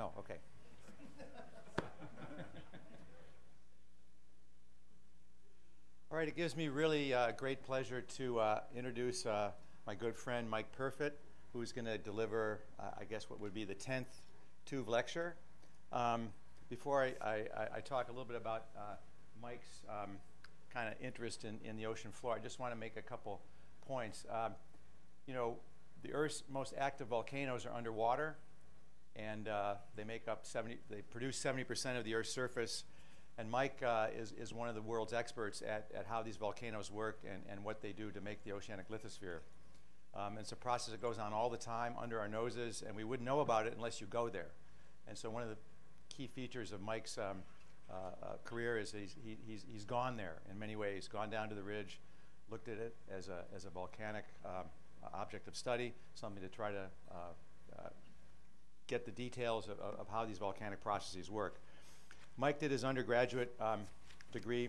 Oh, okay. All right, it gives me really uh, great pleasure to uh, introduce uh, my good friend Mike Perfit, who's going to deliver, uh, I guess, what would be the 10th Tuve lecture. Um, before I, I, I, talk a little bit about uh, Mike's um, kind of interest in, in the ocean floor, I just want to make a couple points. Um, you know, the Earth's most active volcanoes are underwater, and uh, they make up 70, they produce 70% of the Earth's surface. And Mike uh, is, is one of the world's experts at, at how these volcanoes work and, and what they do to make the oceanic lithosphere. Um, it's a process that goes on all the time under our noses, and we wouldn't know about it unless you go there. And so one of the key features of Mike's um, uh, uh, career is he's, he, he's, he's gone there in many ways, gone down to the ridge, looked at it as a, as a volcanic um, object of study, something to try to uh, uh get the details of, of, how these volcanic processes work. Mike did his undergraduate um, degree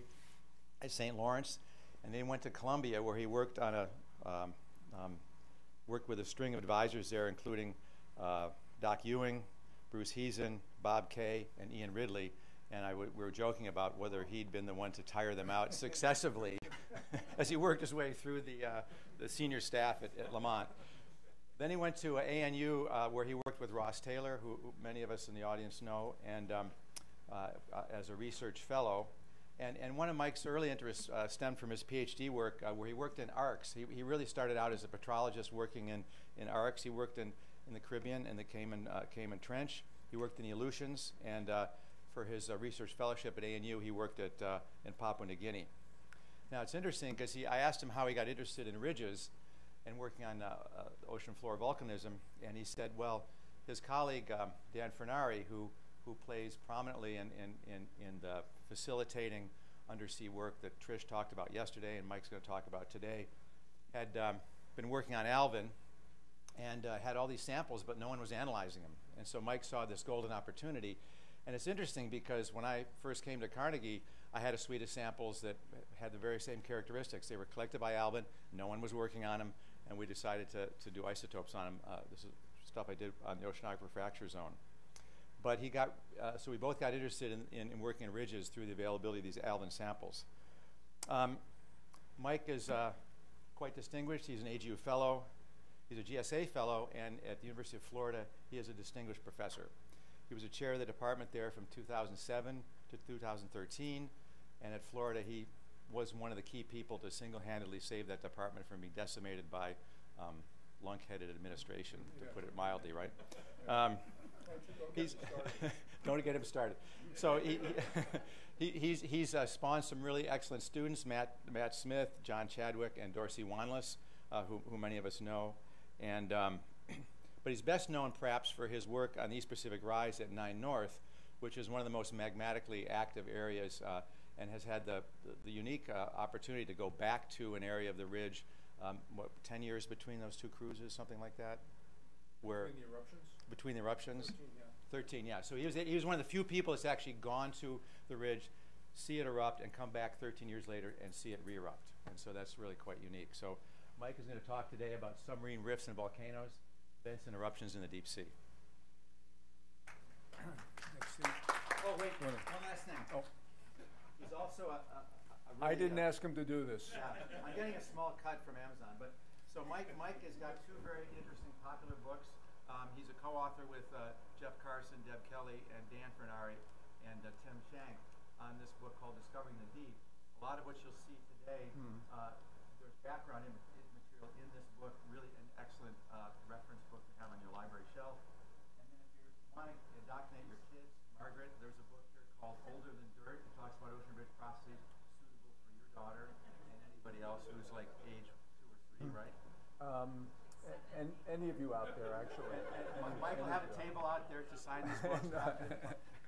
at St. Lawrence, and then went to Columbia where he worked on a um, um, worked with a string of advisors there, including uh, Doc Ewing, Bruce Heezen, Bob Kay, and Ian Ridley. And we were joking about whether he'd been the one to tire them out successively as he worked his way through the, uh, the senior staff at, at Lamont. Then he went to ANU, uh, where he worked with Ross Taylor, who, who, many of us in the audience know, and um, uh, uh, as a research fellow. And, and one of Mike's early interests uh, stemmed from his PhD work, uh, where he worked in arcs. He, he really started out as a petrologist working in, in arcs. He worked in, in the Caribbean in the Cayman, uh, Cayman Trench. He worked in the Aleutians, and uh, for his research fellowship at ANU, he worked at, in Papua New Guinea. Now it's interesting because I asked him how he got interested in ridges and working on ocean floor volcanism, and he said, well, his colleague um, Dan Fornari, who who plays prominently in, in, in, in the facilitating undersea work that Trish talked about yesterday and Mike's going to talk about today, had um, been working on Alvin and uh, had all these samples, but no one was analyzing them. And so Mike saw this golden opportunity. And it's interesting because when I first came to Carnegie, I had a suite of samples that had the very same characteristics. They were collected by Alvin, no one was working on them, and we decided to, to do isotopes on them. Uh, this is stuff I did on the oceanographer fracture zone. But he got, uh, so we both got interested in, in, in, working in ridges through the availability of these Alvin samples. Um, Mike is uh, quite distinguished. He's an AGU fellow. He's a GSA fellow, and at the University of Florida, he is a distinguished professor. He was a chair of the department there from 2007 to 2013, and at Florida, he was one of the key people to single-handedly save that department from being decimated by um, lunk-headed administration, to put it mildly, right? Um, he's don't get him started. So he, he he's he's uh, spawned some really excellent students: Matt Matt Smith, John Chadwick, and Dorsey Wanless, uh, who, who many of us know. And um, but he's best known perhaps for his work on the East Pacific Rise at Nine North, which is one of the most magmatically active areas, uh, and has had the the, the unique uh, opportunity to go back to an area of the ridge. Um, what, 10 years between those two cruises, something like that? Where between the eruptions? Between the eruptions? 13, yeah. 13, yeah. So he was, he was one of the few people that's actually gone to the ridge, see it erupt, and come back 13 years later and see it re-erupt. And so that's really quite unique. So Mike is going to talk today about submarine rifts and volcanoes, vents and eruptions in the deep sea. Oh, wait, one last thing. Oh. Also a, a, a really I didn't uh, ask him to do this. Yeah, I'm getting a small cut from Amazon, but so Mike, Mike has got two very interesting popular books. Um, he's a co-author with uh, Jeff Karson, Deb Kelley, and Dan Fornari, and uh, Tim Shank on this book called Discovering the Deep. A lot of what you'll see today, hmm. uh, there's background in, in material in this book, really an excellent uh, reference book to have on your library shelf. And then if you want to indoctrinate your kids, Margaret, there's a book here called Older Than Dirt. It talks about ocean ridge processes suitable for your daughter and anybody else who's like age two or three, hmm. right? Um, and any of you out there, actually. Mike will have a table out there to sign this book.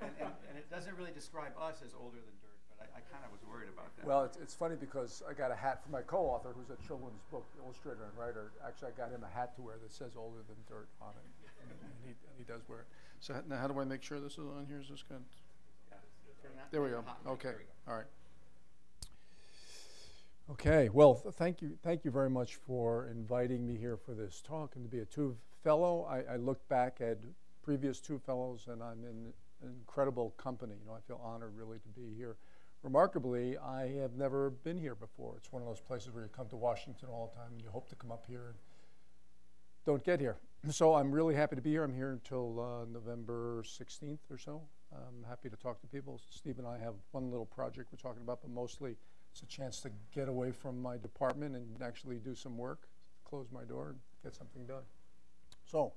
and, and, and, it doesn't really describe us as older than dirt, but I, I kind of was worried about that. Well, it's, it's funny because I got a hat for my co-author, who's a children's book illustrator and writer. Actually, I got him a hat to wear that says older than dirt on it, and, and he, and he does wear it. So now how do I make sure this is on here? Is this good? Yeah. There we go. Okay. All right. Okay, well, th thank you, thank you very much for inviting me here for this talk and to be a Tuve fellow. I, I look back at previous two fellows, and I'm in incredible company. You know, I feel honored really to be here. Remarkably, I have never been here before. It's one of those places where you come to Washington all the time and you hope to come up here and don't get here. So I'm really happy to be here. I'm here until uh, November 16th or so. I'm happy to talk to people. Steve and I have one little project we're talking about, but mostly it's a chance to get away from my department and actually do some work, close my door, and get something done. So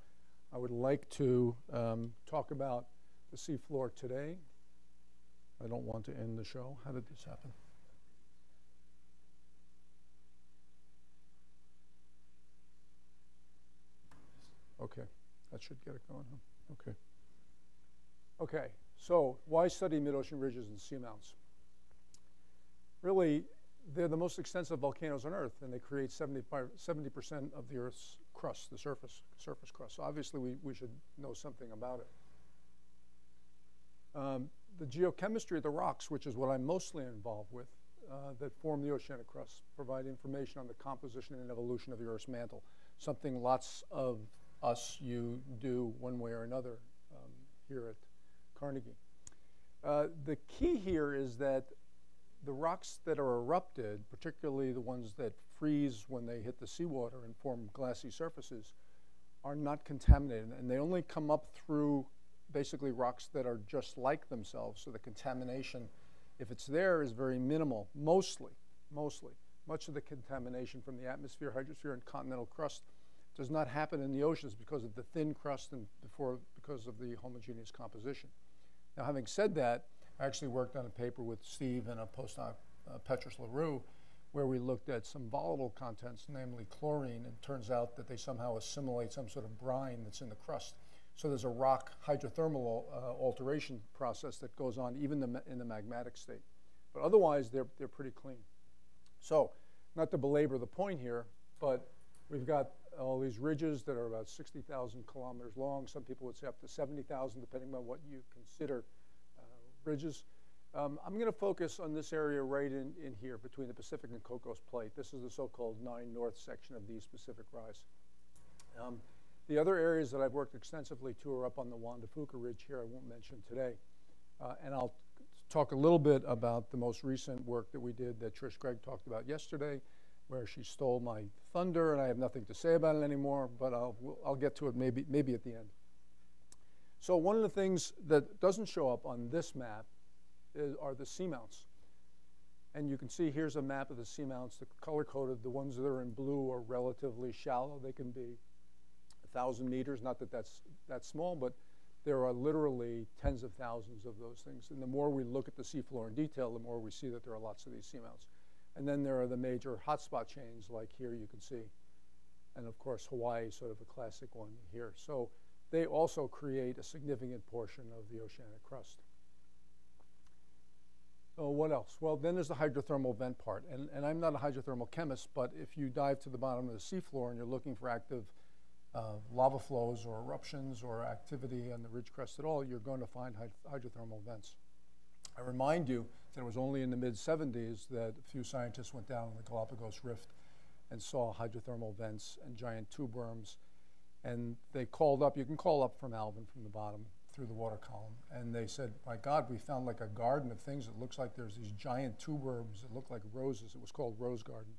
I would like to um, talk about the seafloor today. I don't want to end the show. How did this happen? Okay, that should get it going. Huh? Okay. Okay, so why study mid-ocean ridges and seamounts? Really, they're the most extensive volcanoes on Earth, and they create 70 percent of the Earth's crust, the surface surface crust. So obviously, we, we should know something about it. Um, the geochemistry of the rocks, which is what I'm mostly involved with, uh, that form the oceanic crust, provide information on the composition and evolution of the Earth's mantle, something lots of us, you do one way or another um, here at Carnegie. Uh, the key here is that the rocks that are erupted, particularly the ones that freeze when they hit the seawater and form glassy surfaces, are not contaminated. And they only come up through basically rocks that are just like themselves. So the contamination, if it's there, is very minimal, mostly, mostly. Much of the contamination from the atmosphere, hydrosphere, and continental crust does not happen in the oceans because of the thin crust and before, because of the homogeneous composition. Now, having said that, I actually worked on a paper with Steve and a postdoc, uh, Petrus le Roux, where we looked at some volatile contents, namely chlorine, and it turns out that they somehow assimilate some sort of brine that's in the crust. So there's a rock hydrothermal uh, alteration process that goes on even the, in the magmatic state. But otherwise, they're, they're pretty clean. So, not to belabor the point here, but we've got all these ridges that are about 60,000 kilometers long. Some people would say up to 70,000, depending on what you consider uh, ridges. Um, I'm going to focus on this area right in, in here between the Pacific and Cocos Plate. This is the so-called 9 North section of the East Pacific Rise. Um, the other areas that I've worked extensively to are up on the Juan de Fuca Ridge here I won't mention today. Uh, and I'll talk a little bit about the most recent work that we did that Trish Gregg talked about yesterday, where she stole my thunder, and I have nothing to say about it anymore, but I'll, I'll get to it maybe, maybe at the end. So one of the things that doesn't show up on this map is, are the seamounts. And you can see here's a map of the seamounts, the color-coded. The ones that are in blue are relatively shallow. They can be 1,000 meters, not that that's that small, but there are literally tens of thousands of those things. And the more we look at the seafloor in detail, the more we see that there are lots of these seamounts. And then there are the major hotspot chains, like here you can see. And of course, Hawaii is sort of a classic one here. So they also create a significant portion of the oceanic crust. So what else? Well, then there's the hydrothermal vent part. And, and I'm not a hydrothermal chemist, but if you dive to the bottom of the seafloor and you're looking for active uh, lava flows or eruptions or activity on the ridge crest at all, you're going to find hydrothermal vents. I remind you that it was only in the mid 70s that a few scientists went down in the Galapagos Rift and saw hydrothermal vents and giant tube worms. And they called up, you can call up from Alvin from the bottom through the water column. And they said, My God, we found like a garden of things. It looks like there's these giant tube worms that look like roses. It was called Rose Garden.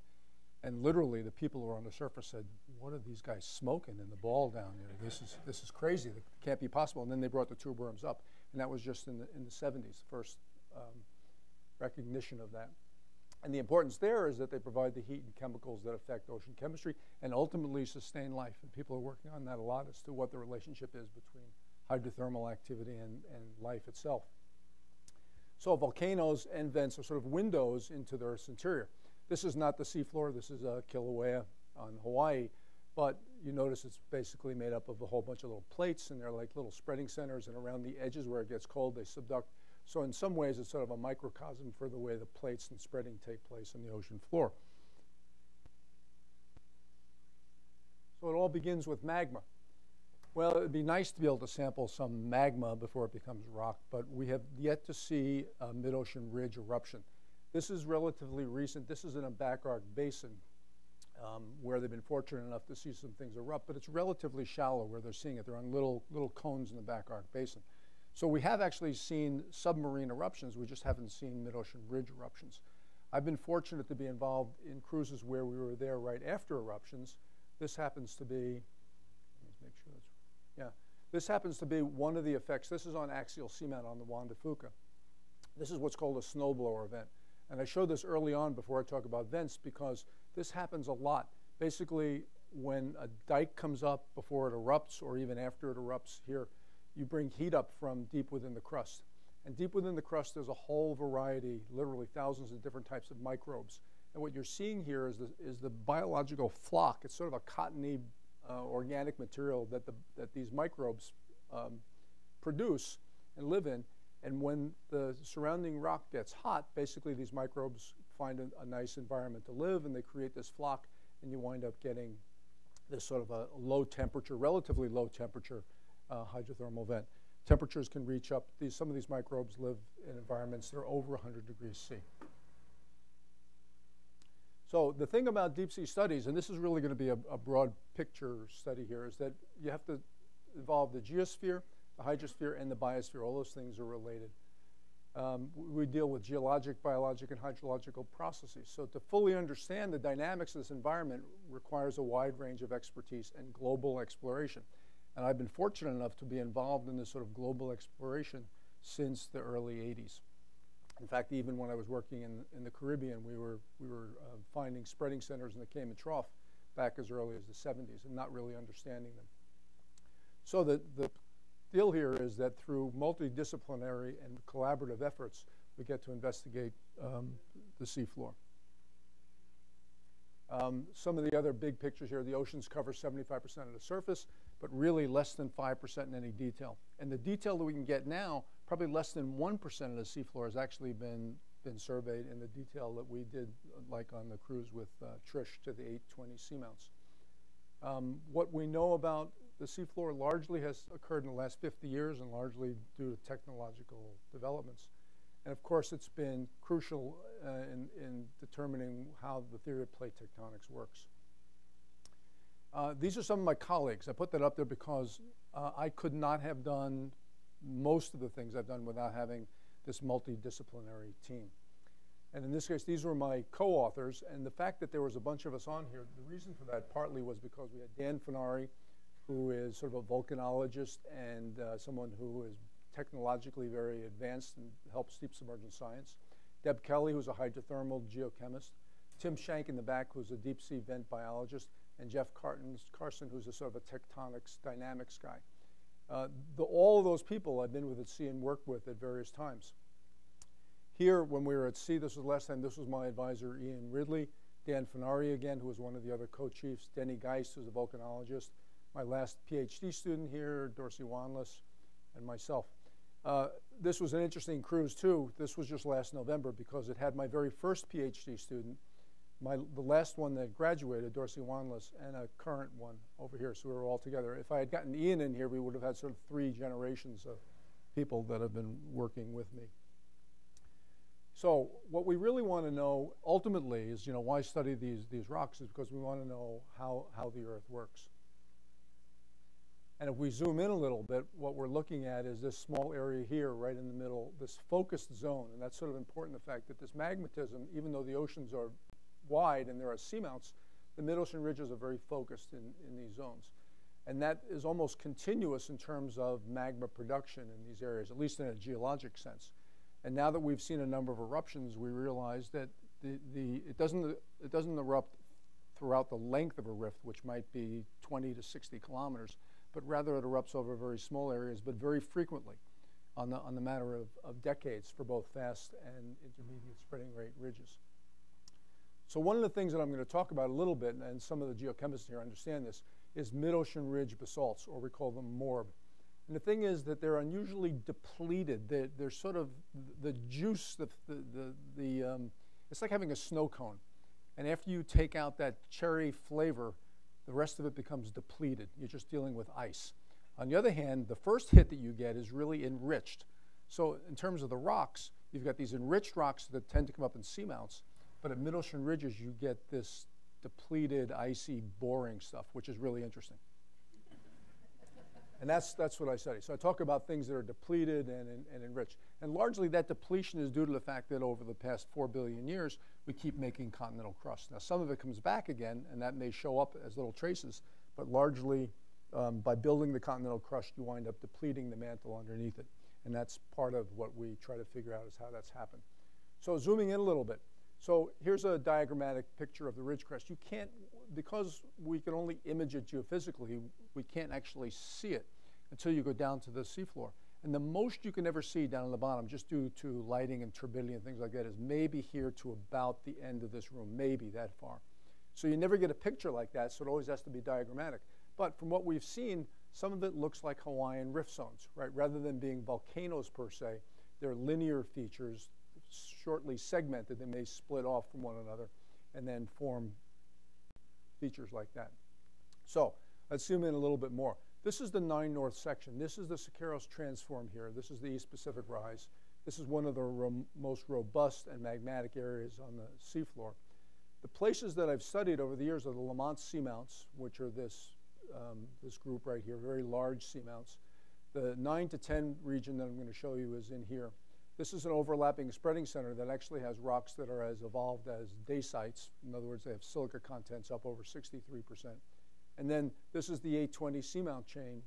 And literally, the people who were on the surface said, "What are these guys smoking in the ball down here? This is this is crazy. It can't be possible." And then they brought the tube worms up, and that was just in the in the 70s, first um, recognition of that. And the importance there is that they provide the heat and chemicals that affect ocean chemistry and ultimately sustain life. And people are working on that a lot as to what the relationship is between hydrothermal activity and, and life itself. So volcanoes and vents are sort of windows into the Earth's interior. This is not the seafloor. This is a Kilauea on Hawaii. But you notice it's basically made up of a whole bunch of little plates, and they're like little spreading centers. And around the edges where it gets cold, they subduct. So in some ways, it's sort of a microcosm for the way the plates and spreading take place on the ocean floor. So it all begins with magma. Well, it'd be nice to be able to sample some magma before it becomes rock, but we have yet to see a mid-ocean ridge eruption. This is relatively recent. This is in a back arc basin. um, where they've been fortunate enough to see some things erupt, but it's relatively shallow where they're seeing it. They're on little, little cones in the back arc basin. So we have actually seen submarine eruptions, we just haven't seen mid-ocean ridge eruptions. I've been fortunate to be involved in cruises where we were there right after eruptions. This happens to be, make sure that's, yeah, this happens to be one of the effects. This is on axial seamount on the Juan de Fuca. This is what's called a snowblower event. And I showed this early on before I talk about vents because this happens a lot. Basically, when a dike comes up before it erupts or even after it erupts here, you bring heat up from deep within the crust. And deep within the crust, there's a whole variety, literally thousands of different types of microbes. And what you're seeing here is the, is the biological floc. It's sort of a cottony uh, organic material that, the, that these microbes um, produce and live in. And when the surrounding rock gets hot, basically these microbes find a, a, nice environment to live and they create this floc and you wind up getting this sort of a low temperature, relatively low temperature uh, hydrothermal vent. Temperatures can reach up, these, some of these microbes live in environments that are over 100 degrees C. So the thing about deep sea studies, and this is really going to be a, a broad picture study here, is that you have to involve the geosphere, the hydrosphere, and the biosphere. All those things are related. Um, we deal with geologic, biologic, and hydrological processes. So to fully understand the dynamics of this environment requires a wide range of expertise and global exploration. And I've been fortunate enough to be involved in this sort of global exploration since the early 80s. In fact, even when I was working in, in the Caribbean, we were, we were uh, finding spreading centers in the Cayman Trough back as early as the 70s and not really understanding them. So the, the deal here is that through multidisciplinary and collaborative efforts, we get to investigate um, the seafloor. Um, some of the other big pictures here, the oceans cover 75% of the surface, but really less than 5% in any detail. And the detail that we can get now, probably less than 1% of the seafloor has actually been, been surveyed in the detail that we did, like on the cruise with uh, Trish to the 820 seamounts. Um, what we know about the seafloor largely has occurred in the last 50 years and largely due to technological developments. And of course, it's been crucial uh, in, in, determining how the theory of plate tectonics works. Uh, these are some of my colleagues. I put that up there because uh, I could not have done most of the things I've done without having this multidisciplinary team. And in this case, these were my co-authors. And the fact that there was a bunch of us on here, the reason for that partly was because we had Dan Fornari, who is sort of a volcanologist and uh, someone who is technologically very advanced and helps deep submergent science. Deb Kelley, who's a hydrothermal geochemist. Tim Shank in the back, who's a deep sea vent biologist. And Jeff Karson, who's a sort of a tectonics dynamics guy. Uh, the, all of those people I've been with at sea and worked with at various times. Here, when we were at sea, this was the last time, this was my advisor, Ian Ridley. Dan Fornari again, who was one of the other co-chiefs. Denny Geist, who's a volcanologist my last PhD student here, Dorsey Wanless, and myself. Uh, this was an interesting cruise too. This was just last November because it had my very first PhD student, my, the last one that graduated, Dorsey Wanless, and a current one over here. So we were all together. If I had gotten Ian in here, we would have had sort of three generations of people that have been working with me. So what we really want to know ultimately is, you know, why study these, these rocks is because we want to know how, how the Earth works. And if we zoom in a little bit, what we're looking at is this small area here, right in the middle, this focused zone. And that's sort of important, the fact that this magmatism, even though the oceans are wide and there are seamounts, the mid-ocean ridges are very focused in, in these zones. And that is almost continuous in terms of magma production in these areas, at least in a geologic sense. And now that we've seen a number of eruptions, we realize that the, the, it, doesn't, it doesn't erupt throughout the length of a rift, which might be 20 to 60 kilometers but rather it erupts over very small areas, but very frequently on the, on the matter of, of decades for both fast and intermediate spreading rate ridges. So one of the things that I'm going to talk about a little bit, and some of the geochemists here understand this, is mid-ocean ridge basalts, or we call them MORB. And the thing is that they're unusually depleted. They're, they're sort of the juice, the, the, the, the um, it's like having a snow cone. And after you take out that cherry flavor, the rest of it becomes depleted. You're just dealing with ice. On the other hand, the first hit that you get is really enriched. So in terms of the rocks, you've got these enriched rocks that tend to come up in seamounts, but at mid-ocean ridges, you get this depleted, icy, boring stuff, which is really interesting. and that's, that's what I study. So I talk about things that are depleted and, and, and enriched. And largely that depletion is due to the fact that over the past 4 billion years, we keep making continental crust. Now, some of it comes back again, and that may show up as little traces, but largely um, by building the continental crust, you wind up depleting the mantle underneath it. And that's part of what we try to figure out is how that's happened. So zooming in a little bit. So here's a diagrammatic picture of the ridge crest. You can't, because we can only image it geophysically, we can't actually see it until you go down to the seafloor. And the most you can ever see down on the bottom, just due to lighting and turbidity and things like that, is maybe here to about the end of this room, maybe that far. So you never get a picture like that, so it always has to be diagrammatic. But from what we've seen, some of it looks like Hawaiian rift zones, right? Rather than being volcanoes per se, they're linear features, shortly segmented. They may split off from one another and then form features like that. So let's zoom in a little bit more. This is the 9 North section. This is the Siqueiros transform here. This is the East Pacific Rise. This is one of the ro most robust and magmatic areas on the seafloor. The places that I've studied over the years are the Lamont seamounts, which are this um, this group right here, very large seamounts. The 9 to 10 region that I'm going to show you is in here. This is an overlapping spreading center that actually has rocks that are as evolved as dacites. In other words, they have silica contents up over 63%. And then this is the 820 seamount chain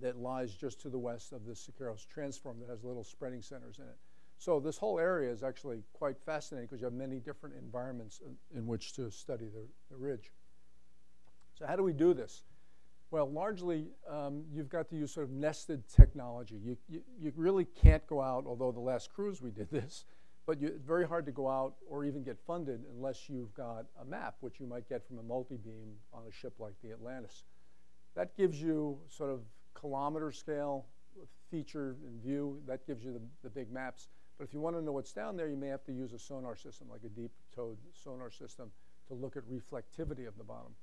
that lies just to the west of the Siqueiros transform that has little spreading centers in it. So this whole area is actually quite fascinating because you have many different environments in, in which to study the, the ridge. So how do we do this? Well, largely, um, you've got to use sort of nested technology. You, you, you, really can't go out, although the last cruise we did this, but you, it's very hard to go out or even get funded unless you've got a map, which you might get from a multi-beam on a ship like the Atlantis. That gives you sort of kilometer scale feature and view. That gives you the, the big maps. But if you want to know what's down there, you may have to use a sonar system, like a deep-towed sonar system, to look at reflectivity of the bottom.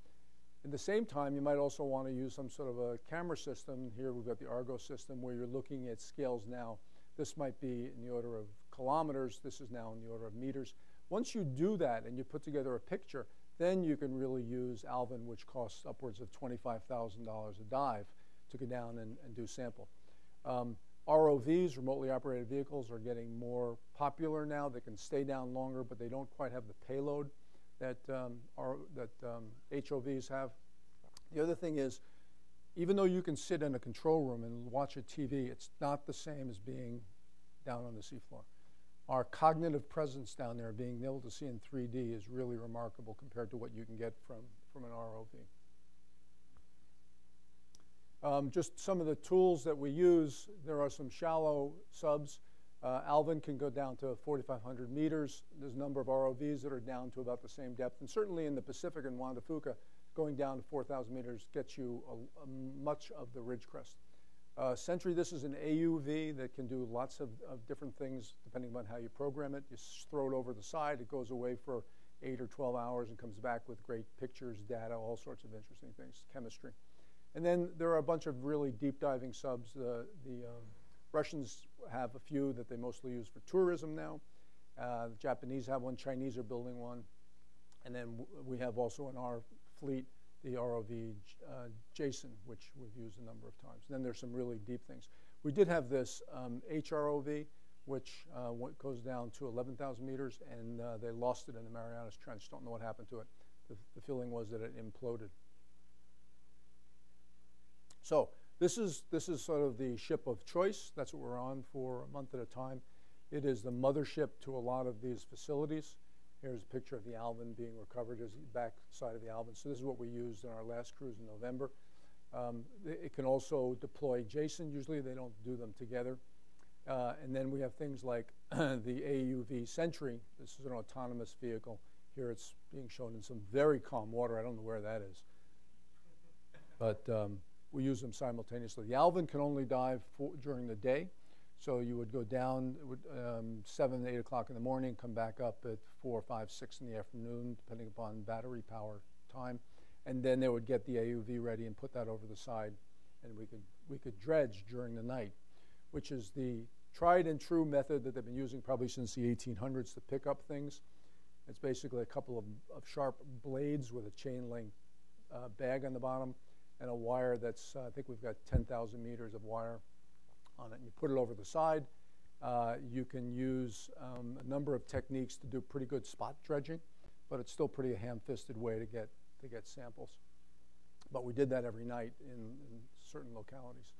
At the same time, you might also want to use some sort of a camera system. Here we've got the Argo system where you're looking at scales now. This might be in the order of kilometers. This is now in the order of meters. Once you do that and you put together a picture, then you can really use Alvin, which costs upwards of $25,000 a dive to go down and, and do sample. Um, ROVs, remotely operated vehicles, are getting more popular now. They can stay down longer, but they don't quite have the payload that, um, are, that um, HOVs have. The other thing is, even though you can sit in a control room and watch a TV, it's not the same as being down on the seafloor. Our cognitive presence down there, being able to see in 3D, is really remarkable compared to what you can get from, from an ROV. Um, just some of the tools that we use, there are some shallow subs uh, Alvin can go down to 4,500 meters. There's a number of ROVs that are down to about the same depth. And certainly in the Pacific and Juan de Fuca, going down to 4,000 meters gets you a, a much of the ridge crest. Uh, Sentry, this is an AUV that can do lots of, of, different things depending on how you program it. You throw it over the side, it goes away for 8 or 12 hours and comes back with great pictures, data, all sorts of interesting things, chemistry. And then there are a bunch of really deep diving subs. the um, Russians have a few that they mostly use for tourism now. Uh, the Japanese have one, Chinese are building one. And then we have also in our fleet the ROV uh, Jason, which we've used a number of times. And then there's some really deep things. We did have this um, HROV, which uh, goes down to 11,000 meters, and uh, they lost it in the Marianas Trench. Don't know what happened to it. The, the feeling was that it imploded. So this is, this is sort of the ship of choice. That's what we're on for a month at a time. It is the mothership to a lot of these facilities. Here's a picture of the Alvin being recovered as the back side of the Alvin. So this is what we used in our last cruise in November. Um, it can also deploy Jason. Usually they don't do them together. Uh, and then we have things like the AUV Sentry. This is an autonomous vehicle. Here it's being shown in some very calm water. I don't know where that is. But um, we use them simultaneously. The Alvin can only dive for, during the day, so you would go down um, 7, 8 o'clock in the morning, come back up at 4, 5, 6 in the afternoon, depending upon battery power time, and then they would get the AUV ready and put that over the side, and we could, we could dredge during the night, which is the tried and true method that they've been using probably since the 1800s to pick up things. It's basically a couple of, of sharp blades with a chain link uh, bag on the bottom and a wire that's, uh, I think we've got 10,000 meters of wire on it. And you put it over the side. Uh, you can use um, a number of techniques to do pretty good spot dredging, but it's still pretty a ham-fisted way to get, to get samples. But we did that every night in, in certain localities.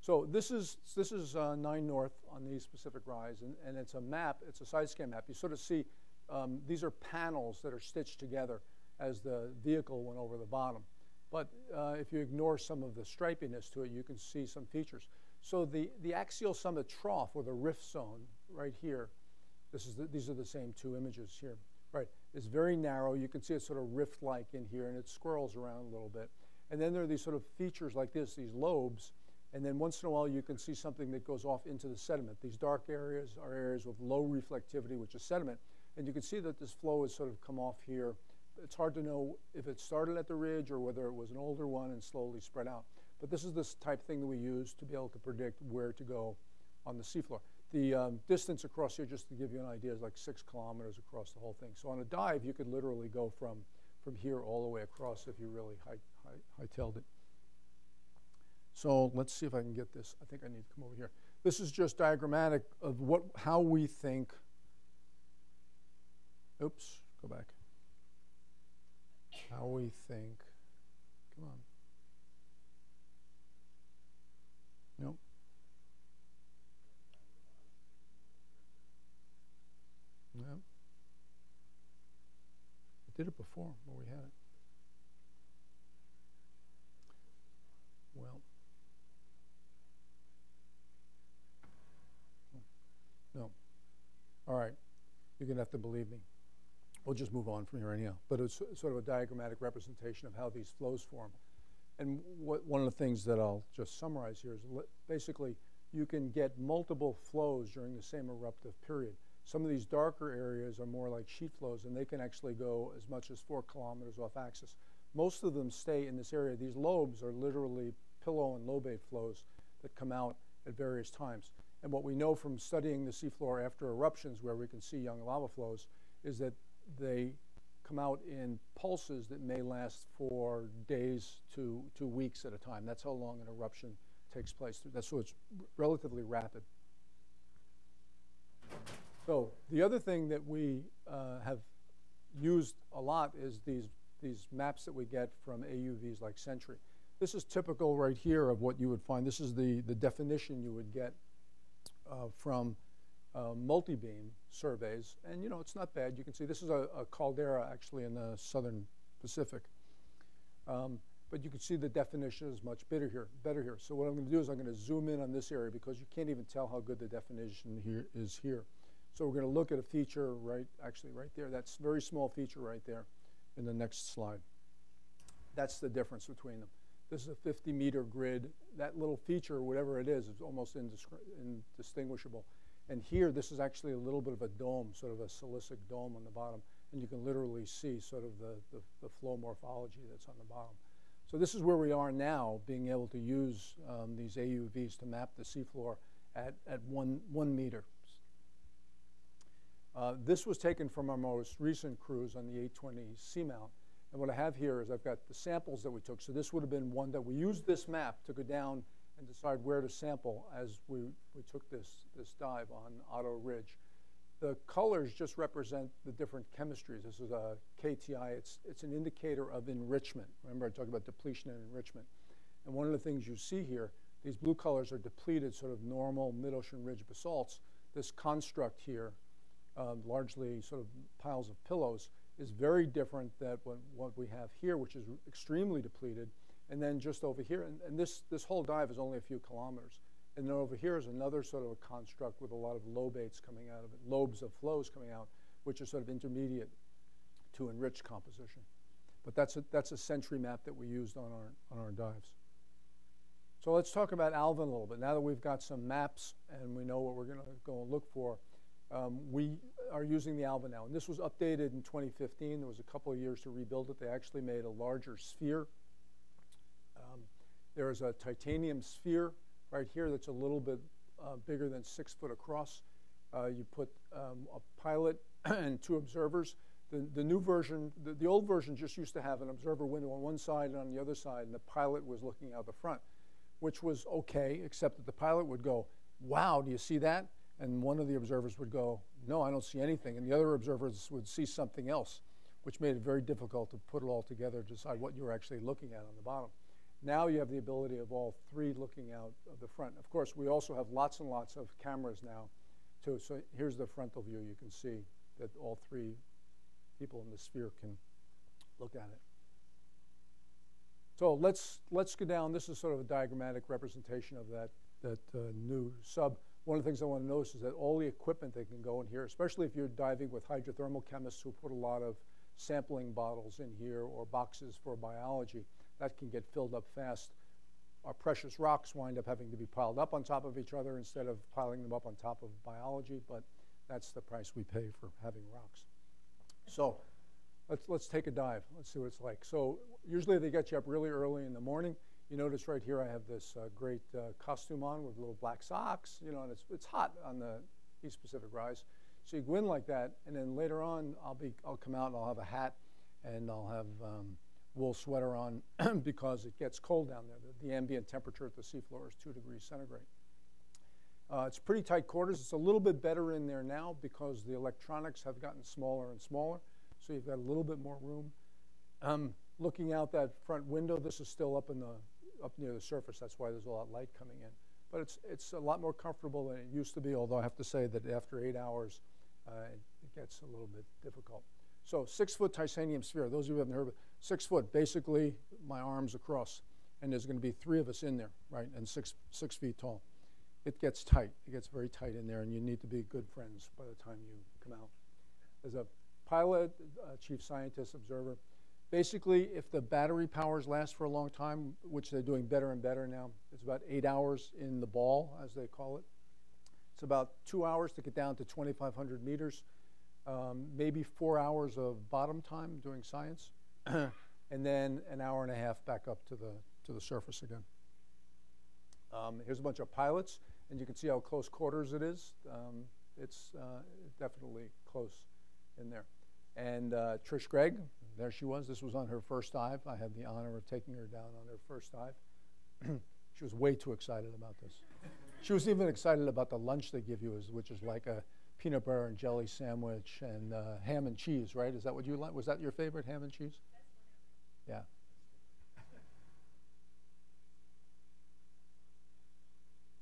So this is, this is uh, 9 North on the East Pacific Rise, and, and it's a map, it's a side scan map. You sort of see um, these are panels that are stitched together as the vehicle went over the bottom. But uh, if you ignore some of the stripiness to it, you can see some features. So the, the axial summit trough, or the rift zone, right here, this is the, these are the same two images here, right, is very narrow. You can see it's sort of rift-like in here, and it swirls around a little bit. And then there are these sort of features like this, these lobes, and then once in a while you can see something that goes off into the sediment. These dark areas are areas with low reflectivity, which is sediment. And you can see that this flow has sort of come off here. It's hard to know if it started at the ridge or whether it was an older one and slowly spread out. But this is this type of thing that we use to be able to predict where to go on the seafloor. The um, distance across here, just to give you an idea, is like six kilometers across the whole thing. So on a dive, you could literally go from, from here all the way across if you really high, high, hightailed it. So let's see if I can get this. I think I need to come over here. This is just diagrammatic of what, how we think Oops, go back. How we think. Come on. Nope. No. I did it before where we had it. Well. No. All right. You're going to have to believe me. We'll just move on from here anyhow. But it's sort of a diagrammatic representation of how these flows form. And what, one of the things that I'll just summarize here is basically you can get multiple flows during the same eruptive period. Some of these darker areas are more like sheet flows, and they can actually go as much as four kilometers off axis. Most of them stay in this area. These lobes are literally pillow and lobate flows that come out at various times. And what we know from studying the seafloor after eruptions, where we can see young lava flows, is that they come out in pulses that may last for days to, to weeks at a time. That's how long an eruption takes place. That's so it's relatively rapid. So the other thing that we uh, have used a lot is these, these maps that we get from AUVs like Sentry. This is typical right here of what you would find. This is the, the definition you would get uh, from uh, multi-beam surveys, and you know it's not bad. You can see this is a, a caldera actually in the southern Pacific, um, but you can see the definition is much better here. Better here. So what I'm going to do is I'm going to zoom in on this area because you can't even tell how good the definition here is here. So we're going to look at a feature right, actually right there. That's very small feature right there in the next slide. That's the difference between them. This is a 50 meter grid. That little feature, whatever it is, is almost indistinguishable. And here, this is actually a little bit of a dome, sort of a silicic dome on the bottom. And you can literally see sort of the, the, the flow morphology that's on the bottom. So this is where we are now, being able to use um, these AUVs to map the seafloor at, at one, one meter. Uh, this was taken from our most recent cruise on the 820 Seamount. And what I have here is I've got the samples that we took. So this would have been one that we used this map to go down and decide where to sample as we, we took this, this dive on Otto Ridge. The colors just represent the different chemistries. This is a KTI. It's, it's an indicator of enrichment. Remember I talked about depletion and enrichment. And one of the things you see here, these blue colors are depleted sort of normal mid-ocean ridge basalts. This construct here, um, largely sort of piles of pillows, is very different than what, what we have here, which is extremely depleted and then just over here, and, and, this, this whole dive is only a few kilometers. And then over here is another sort of a construct with a lot of lobates coming out of it, lobes of flows coming out, which are sort of intermediate to enriched composition. But that's a, that's a Sentry map that we used on our, on our dives. So let's talk about Alvin a little bit. Now that we've got some maps and we know what we're going to go and look for, um, we are using the Alvin now. And this was updated in 2015. There was a couple of years to rebuild it. They actually made a larger sphere there's a titanium sphere right here that's a little bit uh, bigger than six foot across. Uh, you put um, a pilot and two observers. The, the new version, the, the old version just used to have an observer window on one side and on the other side, and the pilot was looking out the front, which was okay, except that the pilot would go, Wow, do you see that? And one of the observers would go, No, I don't see anything. And the other observers would see something else, which made it very difficult to put it all together, to decide what you were actually looking at on the bottom. Now you have the ability of all three looking out of the front. Of course, we also have lots and lots of cameras now, too. So here's the frontal view. You can see that all three people in the sphere can look at it. So let's let's go down. This is sort of a diagrammatic representation of that that uh, new sub. One of the things I want to notice is that all the equipment that can go in here, especially if you're diving with hydrothermal chemists who put a lot of sampling bottles in here or boxes for biology, that can get filled up fast. Our precious rocks wind up having to be piled up on top of each other instead of piling them up on top of biology, but that's the price we pay for having rocks. So let's, let's take a dive. Let's see what it's like. So usually they get you up really early in the morning. You notice right here I have this uh, great uh, costume on with little black socks, you know, and it's, it's hot on the East Pacific Rise. So you go in like that, and then later on I'll, be, I'll come out and I'll have a hat and I'll have um, wool sweater on because it gets cold down there. The, the, ambient temperature at the seafloor is 2 degrees centigrade. Uh, it's pretty tight quarters. It's a little bit better in there now because the electronics have gotten smaller and smaller, so you've got a little bit more room. Um, looking out that front window, this is still up in the up near the surface. That's why there's a lot of light coming in. But it's it's a lot more comfortable than it used to be. Although I have to say that after eight hours, uh, it, it gets a little bit difficult. So six foot titanium sphere. Those of you who haven't heard of it, six foot, basically my arms across, and there's going to be three of us in there, right, and six six feet tall. It gets tight. It gets very tight in there, and you need to be good friends by the time you come out. As a pilot, chief scientist, observer, basically, if the battery powers last for a long time, which they're doing better and better now, it's about eight hours in the ball, as they call it. It's about two hours to get down to 2,500 meters um, maybe four hours of bottom time doing science, and then an hour and a half back up to the, to the surface again. Um, here's a bunch of pilots, and you can see how close quarters it is. Um, it's uh, definitely close in there. And uh, Trish Gregg, there she was. This was on her first dive. I had the honor of taking her down on her first dive. she was way too excited about this. She was even excited about the lunch they give you, which is like a peanut butter and jelly sandwich and uh, ham and cheese, right? Is that what you like? Was that your favorite, ham and cheese? Yeah.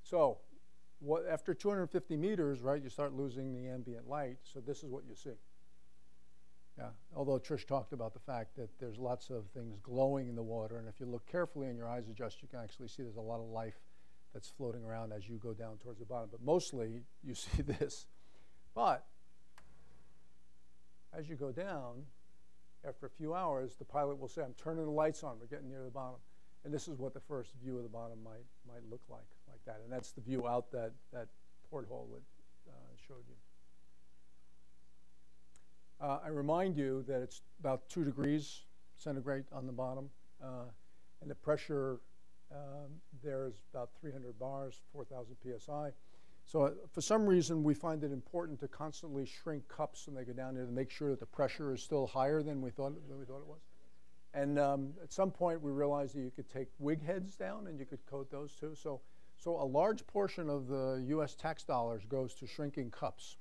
So, what, after 250 meters, right, you start losing the ambient light. So this is what you see. Yeah. Although Trish talked about the fact that there's lots of things glowing in the water, and if you look carefully and your eyes adjust, you can actually see there's a lot of life that's floating around as you go down towards the bottom. But mostly, you see this. But as you go down, after a few hours, the pilot will say, I'm turning the lights on, we're getting near the bottom. And this is what the first view of the bottom might, might look like, like that. And that's the view out that, that porthole that uh, showed you. Uh, I remind you that it's about two degrees centigrade on the bottom, uh, and the pressure um, there is about 300 bars, 4,000 psi. So uh, for some reason, we find it important to constantly shrink cups when they go down there to make sure that the pressure is still higher than we thought, than we thought it was. And um, at some point, we realized that you could take wig heads down and you could coat those too. So, so a large portion of the U.S. tax dollars goes to shrinking cups.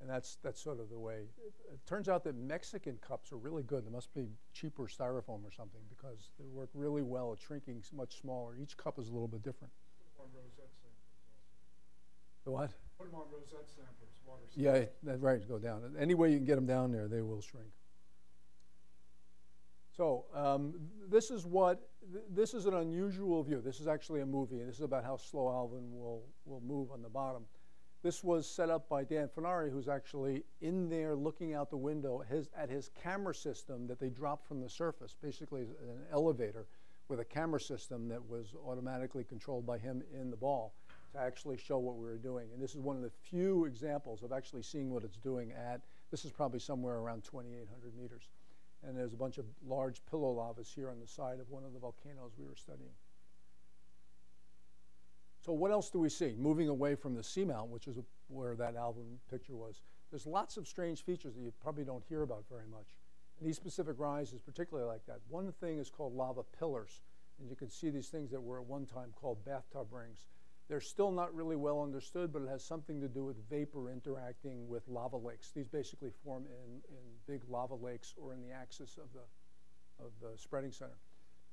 And that's, that's sort of the way. It, it, turns out that Mexican cups are really good. They must be cheaper styrofoam or something because they work really well at shrinking much smaller. Each cup is a little bit different. Put them on rosette. The what? Put them on rosette samplers, water Yeah, that, right, go down. Any way you can get them down there, they will shrink. So um, this is what, th this is an unusual view. This is actually a movie. This is about how slow Alvin will, will move on the bottom. This was set up by Dan Fornari, who's actually in there looking out the window his, at his camera system that they dropped from the surface, basically an elevator with a camera system that was automatically controlled by him in the ball to actually show what we were doing. And this is one of the few examples of actually seeing what it's doing at, this is probably somewhere around 2,800 meters. And there's a bunch of large pillow lavas here on the side of one of the volcanoes we were studying. So what else do we see? Moving away from the seamount, which is where that Alvin picture was, there's lots of strange features that you probably don't hear about very much. And East Pacific Rise is particularly like that. One thing is called lava pillars, and you can see these things that were at one time called bathtub rings. They're still not really well understood, but it has something to do with vapor interacting with lava lakes. These basically form in, in big lava lakes or in the axis of the, of the spreading center.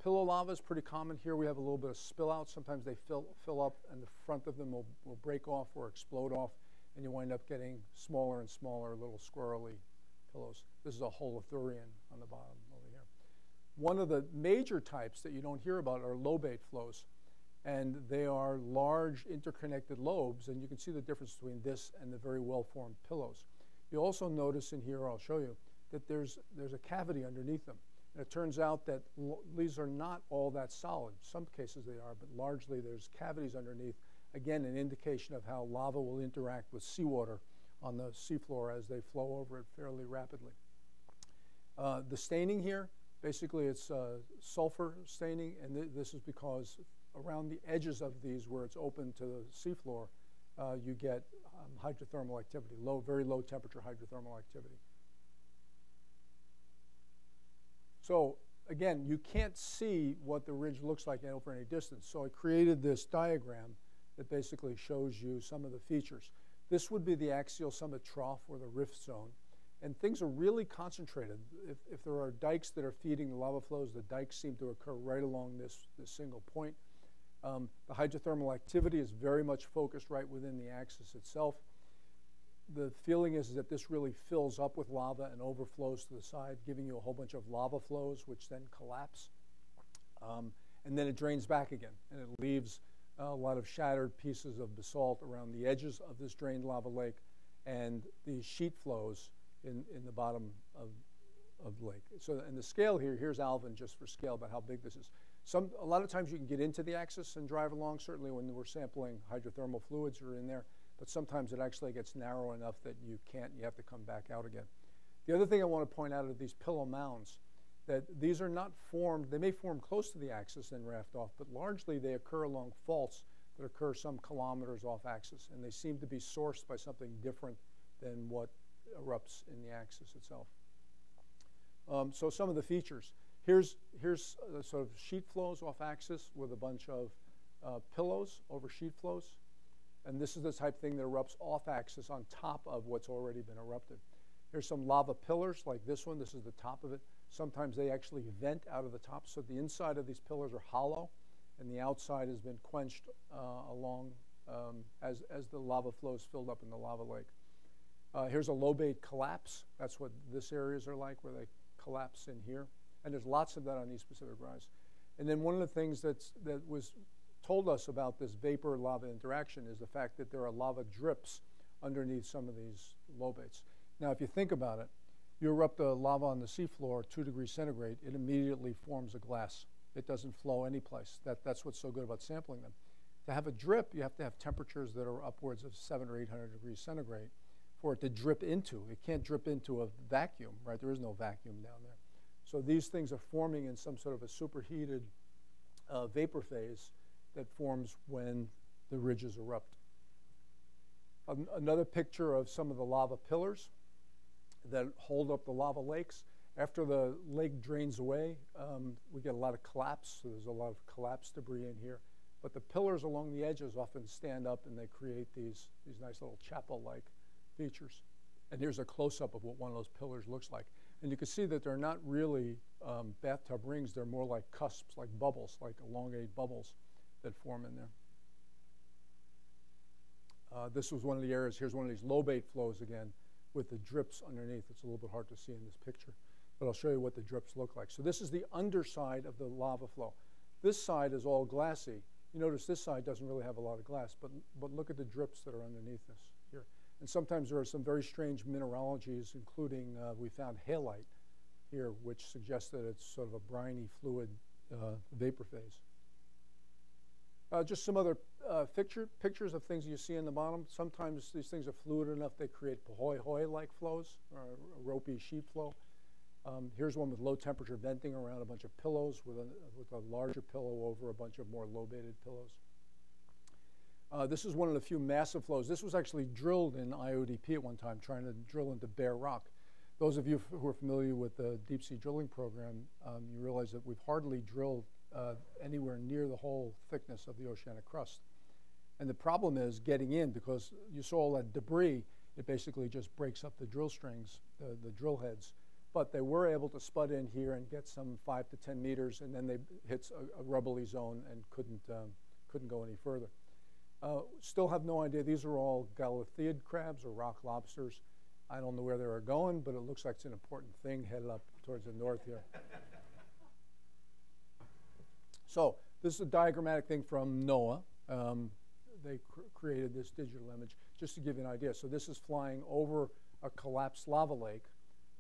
Pillow lava is pretty common here. We have a little bit of spill out. Sometimes they fill, fill up and the front of them will, will break off or explode off, and you wind up getting smaller and smaller little squirrely pillows. This is a holothurian on the bottom over here. One of the major types that you don't hear about are lobate flows and they are large interconnected lobes, and you can see the difference between this and the very well-formed pillows. You also notice in here, I'll show you, that there's, there's a cavity underneath them. And it turns out that these are not all that solid. Some cases they are, but largely there's cavities underneath. Again, an indication of how lava will interact with seawater on the seafloor as they flow over it fairly rapidly. Uh, the staining here, basically it's uh, sulfur staining, and th this is because around the edges of these where it's open to the seafloor, uh, you get um, hydrothermal activity, low, very low temperature hydrothermal activity. So again, you can't see what the ridge looks like over any distance. So I created this diagram that basically shows you some of the features. This would be the axial summit trough or the rift zone. And things are really concentrated. If, if there are dikes that are feeding the lava flows, the dikes seem to occur right along this, this single point. Um, the hydrothermal activity is very much focused right within the axis itself. The feeling is that this really fills up with lava and overflows to the side, giving you a whole bunch of lava flows, which then collapse. Um, and then it drains back again, and it leaves a lot of shattered pieces of basalt around the edges of this drained lava lake and the sheet flows in, in the bottom of, of the lake. So, and the scale here, here's Alvin just for scale about how big this is. Some, a lot of times you can get into the axis and drive along, certainly when we're sampling hydrothermal fluids are in there, but sometimes it actually gets narrow enough that you can't, you have to come back out again. The other thing I want to point out are these pillow mounds, that these are not formed, they may form close to the axis and raft off, but largely they occur along faults that occur some kilometers off axis, and they seem to be sourced by something different than what erupts in the axis itself. Um, so some of the features. Here's, here's uh, sort of sheet flows off axis with a bunch of uh, pillows over sheet flows. And this is the type of thing that erupts off axis on top of what's already been erupted. Here's some lava pillars like this one. This is the top of it. Sometimes they actually vent out of the top. So the inside of these pillars are hollow and the outside has been quenched uh, along um, as, as the lava flows filled up in the lava lake. Uh, here's a lobate collapse. That's what this areas are like where they collapse in here. And there's lots of that on East Pacific Rise. And then one of the things that's, that was told us about this vapor lava interaction is the fact that there are lava drips underneath some of these lobates. Now, if you think about it, you erupt the lava on the seafloor 2 degrees centigrade, it immediately forms a glass. It doesn't flow anyplace. That, that's what's so good about sampling them. To have a drip, you have to have temperatures that are upwards of 7 or 800 degrees centigrade for it to drip into. It can't drip into a vacuum, right? There is no vacuum down there. So these things are forming in some sort of a superheated uh, vapor phase that forms when the ridges erupt. An another picture of some of the lava pillars that hold up the lava lakes. After the lake drains away, um, we get a lot of collapse, so there's a lot of collapse debris in here. But the pillars along the edges often stand up and they create these, these nice little chapel-like features. And here's a close-up of what one of those pillars looks like. And you can see that they're not really um, bathtub rings, they're more like cusps, like bubbles, like elongated bubbles that form in there. Uh, this was one of the areas, here's one of these lobate flows again with the drips underneath. It's a little bit hard to see in this picture, but I'll show you what the drips look like. So this is the underside of the lava flow. This side is all glassy. You notice this side doesn't really have a lot of glass, but, but look at the drips that are underneath this here. And sometimes there are some very strange mineralogies, including uh, we found halite here, which suggests that it's sort of a briny fluid uh, vapor phase. Uh, just some other uh, picture, pictures of things you see in the bottom. Sometimes these things are fluid enough they create pahoehoe-like flows, or ropey sheet flow. Um, here's one with low temperature venting around a bunch of pillows with a, with a larger pillow over a bunch of more lobated pillows. Uh, this is one of the few massive flows. This was actually drilled in IODP at one time, trying to drill into bare rock. Those of you who are familiar with the deep sea drilling program, um, you realize that we've hardly drilled uh, anywhere near the whole thickness of the oceanic crust. And the problem is getting in because you saw all that debris, it basically just breaks up the drill strings, the, the drill heads. But they were able to spud in here and get some five to 10 meters, and then they hit a, a rubbly zone and couldn't, um, couldn't go any further. Uh, still have no idea. These are all Galatheid crabs or rock lobsters. I don't know where they are going, but it looks like it's an important thing headed up towards the north here. so this is a diagrammatic thing from NOAA. Um, they cr created this digital image just to give you an idea. So this is flying over a collapsed lava lake,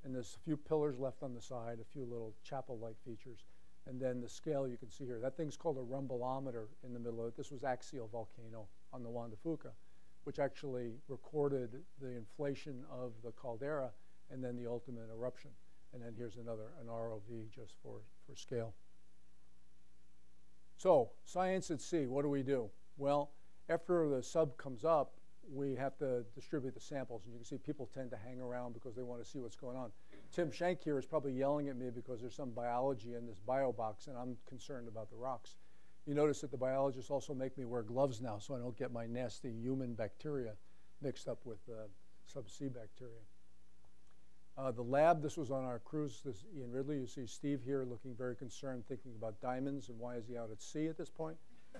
and there's a few pillars left on the side, a few little chapel-like features, and then the scale you can see here. That thing's called a rumbleometer in the middle of it. This was axial volcano on the Juan de Fuca, which actually recorded the inflation of the caldera and then the ultimate eruption. And then here's another, an ROV just for, for scale. So, science at sea, what do we do? Well, after the sub comes up, we have to distribute the samples. And you can see people tend to hang around because they want to see what's going on. Tim Shank here is probably yelling at me because there's some biology in this bio box, and I'm concerned about the rocks. You notice that the biologists also make me wear gloves now so I don't get my nasty human bacteria mixed up with uh, subsea bacteria. Uh, the lab, this was on our cruise, this Ian Ridley. You see Steve here looking very concerned, thinking about diamonds and why is he out at sea at this point.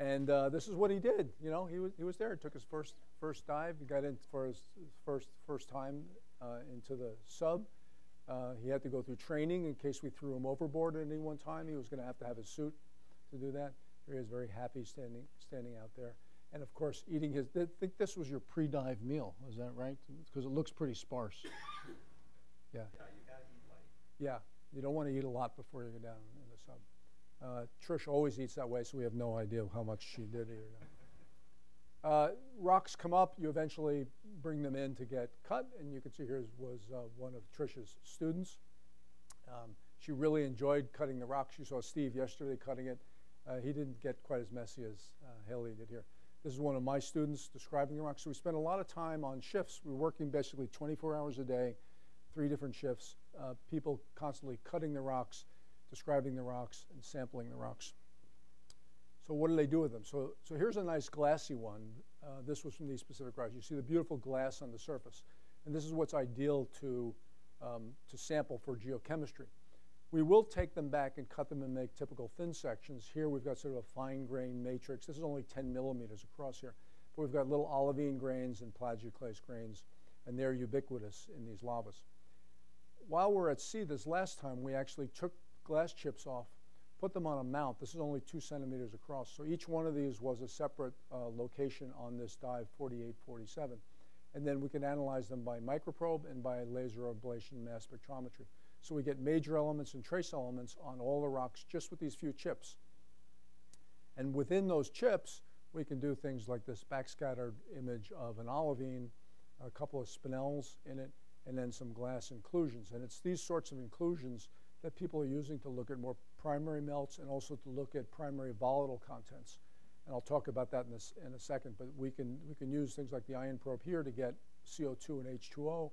And uh, this is what he did. You know, he was, he was there. He took his first first dive. He got in for his first first time uh, into the sub. Uh, he had to go through training in case we threw him overboard at any one time. He was going to have to have his suit to do that. Here he is, very happy standing standing out there. And of course, eating his. I think this was your pre-dive meal. Is that right? Because it looks pretty sparse. Yeah. Yeah, you gotta eat light. Yeah. You don't want to eat a lot before you go down in the sub. Uh, Trish always eats that way, so we have no idea how much she did eat or not. Uh, rocks come up, you eventually bring them in to get cut, and you can see here was uh, one of Trish's students. Um, she really enjoyed cutting the rocks. You saw Steve yesterday cutting it. Uh, he didn't get quite as messy as uh, Haley did here. This is one of my students describing the rocks. So we spent a lot of time on shifts. We were working basically 24 hours a day, three different shifts, uh, people constantly cutting the rocks, describing the rocks and sampling the rocks. So what do they do with them? So, so here's a nice glassy one. Uh, this was from these Pacific rocks. You see the beautiful glass on the surface. And this is what's ideal to, um, to sample for geochemistry. We will take them back and cut them and make typical thin sections. Here we've got sort of a fine grain matrix. This is only 10 millimeters across here. But we've got little olivine grains and plagioclase grains, and they're ubiquitous in these lavas. While we're at sea this last time, we actually took glass chips off, put them on a mount. This is only two centimeters across. So each one of these was a separate uh, location on this dive 4847. And then we can analyze them by microprobe and by laser ablation mass spectrometry. So we get major elements and trace elements on all the rocks just with these few chips. And within those chips, we can do things like this backscattered image of an olivine, a couple of spinels in it, and then some glass inclusions. And it's these sorts of inclusions that people are using to look at more primary melts and also to look at primary volatile contents. And I'll talk about that in, this, in a second, but we can, we can use things like the ion probe here to get CO2 and H2O,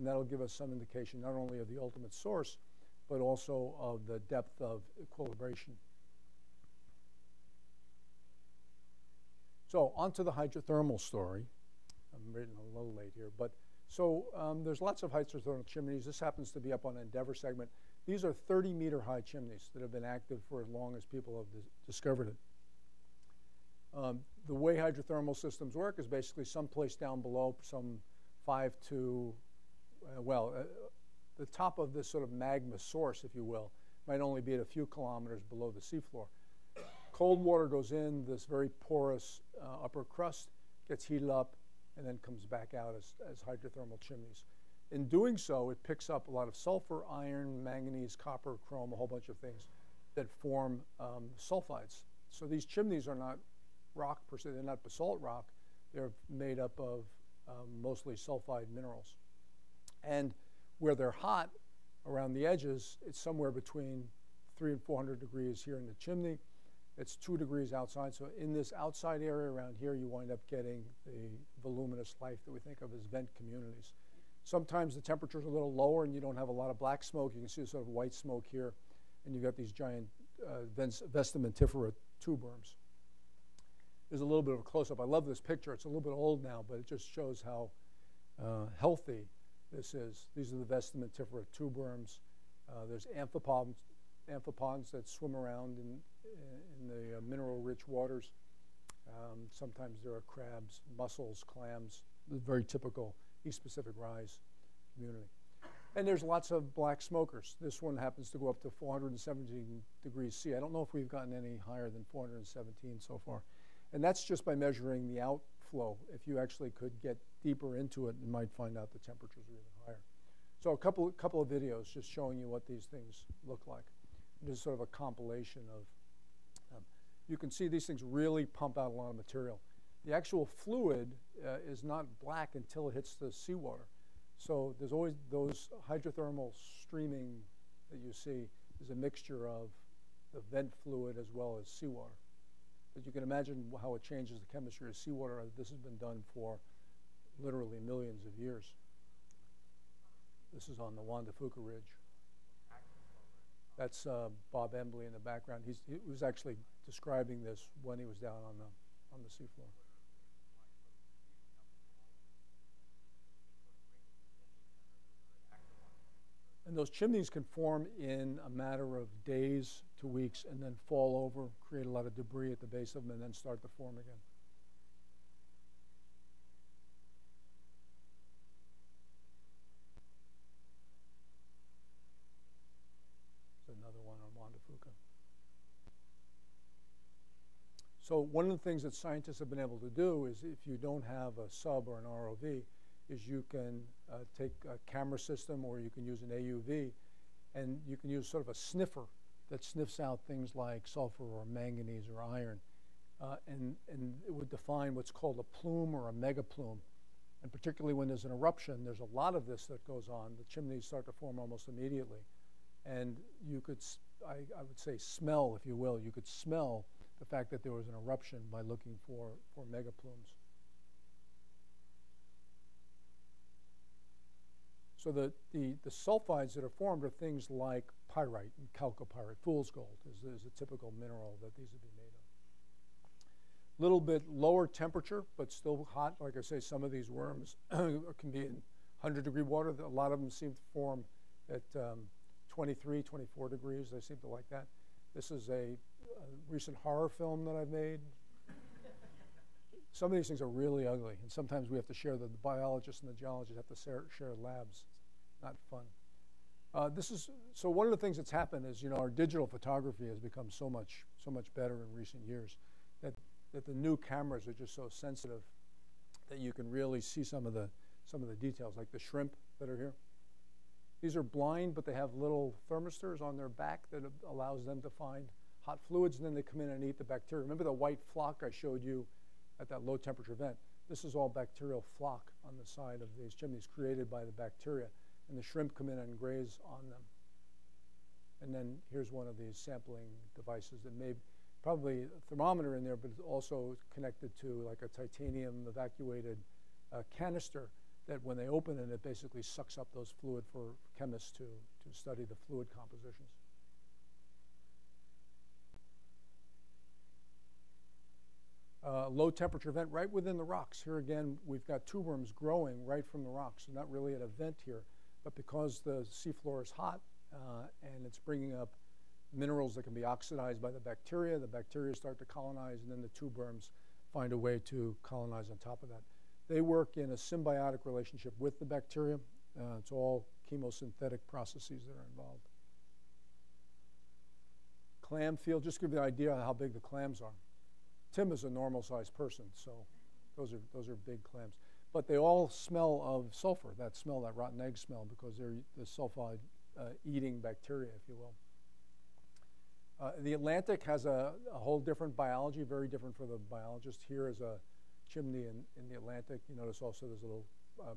and that'll give us some indication not only of the ultimate source, but also of the depth of equilibration. So onto the hydrothermal story. I'm written a little late here, but so um, there's lots of hydrothermal chimneys. This happens to be up on Endeavour segment. These are 30 meter high chimneys that have been active for as long as people have dis discovered it. Um, the way hydrothermal systems work is basically someplace down below, some five to, uh, well, uh, the top of this sort of magma source, if you will, might only be at a few kilometers below the seafloor. Cold water goes in, this very porous uh, upper crust gets heated up and then comes back out as, as hydrothermal chimneys. In doing so, it picks up a lot of sulfur, iron, manganese, copper, chrome, a whole bunch of things that form um, sulfides. So these chimneys are not rock per se, they're not basalt rock, they're made up of um, mostly sulfide minerals. And where they're hot around the edges, it's somewhere between three and 400 degrees here in the chimney, It's two degrees outside. So in this outside area around here, you wind up getting the voluminous life that we think of as vent communities. Sometimes the temperature's a little lower and you don't have a lot of black smoke. You can see a sort of white smoke here, and you've got these giant uh, vestimentifera tube worms. There's a little bit of a close-up. I love this picture. It's a little bit old now, but it just shows how uh, healthy this is. These are the vestimentifera tube worms. Uh, there's amphipods, amphipods that swim around in, in the uh, mineral-rich waters. Um, sometimes there are crabs, mussels, clams, very typical East Pacific rise community. And there's lots of black smokers. This one happens to go up to 417 degrees C. I don't know if we've gotten any higher than 417 so far. And that's just by measuring the outflow. If you actually could get deeper into it, you might find out the temperatures are even higher. So a couple, couple of videos just showing you what these things look like. This is sort of a compilation of, um, you can see these things really pump out a lot of material. The actual fluid uh, is not black until it hits the seawater. So there's always those hydrothermal streaming that you see is a mixture of the vent fluid as well as seawater. But you can imagine how it changes the chemistry of seawater. This has been done for literally millions of years. This is on the Juan de Fuca Ridge. That's uh, Bob Embley in the background. He's, he was actually describing this when he was down on the, on the seafloor. And those chimneys can form in a matter of days to weeks and then fall over, create a lot of debris at the base of them, and then start to form again. another Fuca. So one of the things that scientists have been able to do is if you don't have a sub or an ROV, is you can uh, take a camera system or you can use an AUV and you can use sort of a sniffer that sniffs out things like sulfur or manganese or iron. Uh, and, and it would define what's called a plume or a megaplume. And particularly when there's an eruption, there's a lot of this that goes on. The chimneys start to form almost immediately. And you could, I, I would say, smell, if you will, you could smell the fact that there was an eruption by looking for, for megaplumes. So the, the, the, sulfides that are formed are things like pyrite and chalcopyrite. Fool's gold is, is a typical mineral that these would be made of. Little bit lower temperature, but still hot. Like I say, some of these worms can be in 100 degree water. A lot of them seem to form at um, 23, 24 degrees. They seem to like that. This is a, a recent horror film that I've made. Some of these things are really ugly, and sometimes we have to share the, the biologists and the geologists have to share, share labs. Not fun. Uh, this is so one of the things that's happened is you know our digital photography has become so much so much better in recent years that that the new cameras are just so sensitive that you can really see some of the some of the details like the shrimp that are here. These are blind, but they have little thermistors on their back that allows them to find hot fluids, and then they come in and eat the bacteria. Remember the white floc I showed you at that low temperature vent? This is all bacterial floc on the side of these chimneys created by the bacteria, and the shrimp come in and graze on them. And then here's one of these sampling devices that may probably a thermometer in there, but it's also connected to like a titanium evacuated uh, canister that when they open it, it basically sucks up those fluid for chemists to, to study the fluid compositions. Uh, low temperature vent right within the rocks. Here again, we've got tube worms growing right from the rocks. So not really at a vent here, but because the seafloor is hot uh, and it's bringing up minerals that can be oxidized by the bacteria, the bacteria start to colonize, and then the tube worms find a way to colonize on top of that. They work in a symbiotic relationship with the bacteria. Uh, it's all chemosynthetic processes that are involved. Clam field, just give you an idea of how big the clams are. Tim is a normal sized person, so those are, those are big clams. But they all smell of sulfur, that smell, that rotten egg smell, because they're the sulfide uh, eating bacteria, if you will. Uh, the Atlantic has a, a, whole different biology, very different for the biologist. Here is a chimney in, in the Atlantic. You notice also there's a little uh,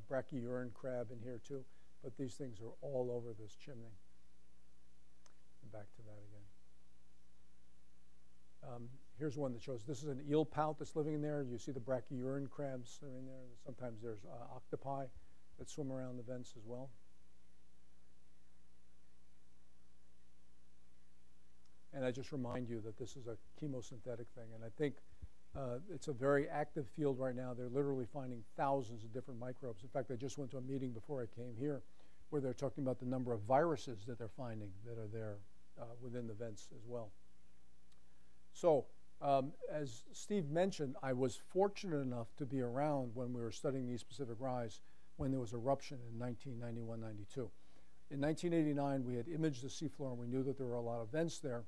crab in here too. But these things are all over this chimney. And back to that again. Um, here's one that shows this is an eel pout that's living in there. You see the brachyurine crabs that are in there. Sometimes there's uh, octopi that swim around the vents as well. And I just remind you that this is a chemosynthetic thing. And I think uh, it's a very active field right now. They're literally finding thousands of different microbes. In fact, I just went to a meeting before I came here where they're talking about the number of viruses that they're finding that are there uh, within the vents as well. So, um, as Steve mentioned, I was fortunate enough to be around when we were studying the East Pacific Rise when there was eruption in 1991 92. In 1989, we had imaged the seafloor and we knew that there were a lot of vents there.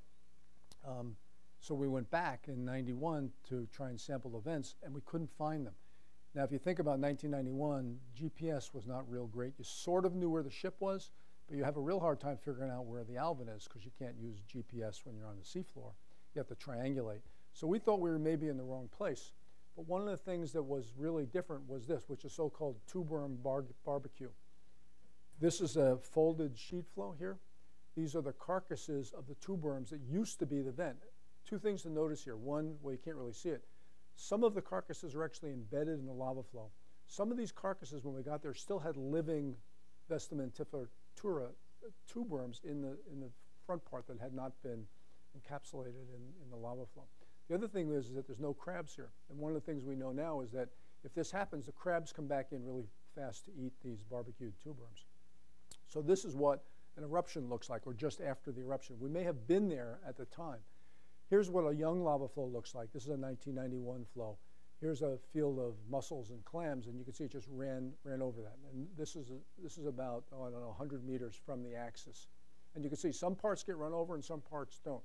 Um, so we went back in 91 to try and sample events, and we couldn't find them. Now, if you think about 1991, GPS was not real great. You sort of knew where the ship was, but you have a real hard time figuring out where the Alvin is because you can't use GPS when you're on the seafloor. You have to triangulate. So we thought we were maybe in the wrong place. But one of the things that was really different was this, which is so-called tube-worm bar barbecue. This is a folded sheet flow here. These are the carcasses of the tube worms that used to be the vent. Two things to notice here. One, well, you can't really see it. Some of the carcasses are actually embedded in the lava flow. Some of these carcasses, when we got there, still had living Vestimentifera uh, tube worms in the, in the front part that had not been encapsulated in, in the lava flow. The other thing is, is that there's no crabs here. And one of the things we know now is that if this happens, the crabs come back in really fast to eat these barbecued tube worms. So this is what an eruption looks like, or just after the eruption. We may have been there at the time. Here's what a young lava flow looks like. This is a 1991 flow. Here's a field of mussels and clams, and you can see it just ran, ran over that. And this is, a, this is about, oh, I don't know, 100 meters from the axis. And you can see some parts get run over and some parts don't.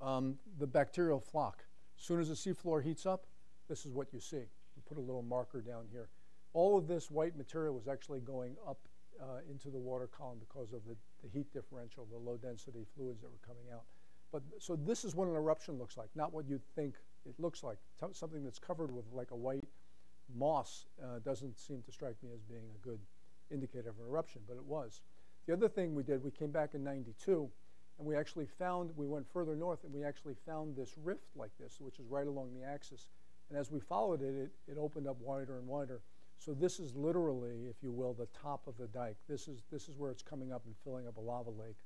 Um, the bacterial floc. As soon as the seafloor heats up, this is what you see. We put a little marker down here. All of this white material was actually going up uh, into the water column because of the, the, heat differential, the low density fluids that were coming out. But so this is what an eruption looks like, not what you'd think it looks like. T something that's covered with like a white moss uh, doesn't seem to strike me as being a good indicator of an eruption, but it was. The other thing we did, we came back in 92 and we actually found, we went further north and we actually found this rift like this, which is right along the axis. And as we followed it, it, it opened up wider and wider. So this is literally, if you will, the top of the dike. This is, this is where it's coming up and filling up a lava lake.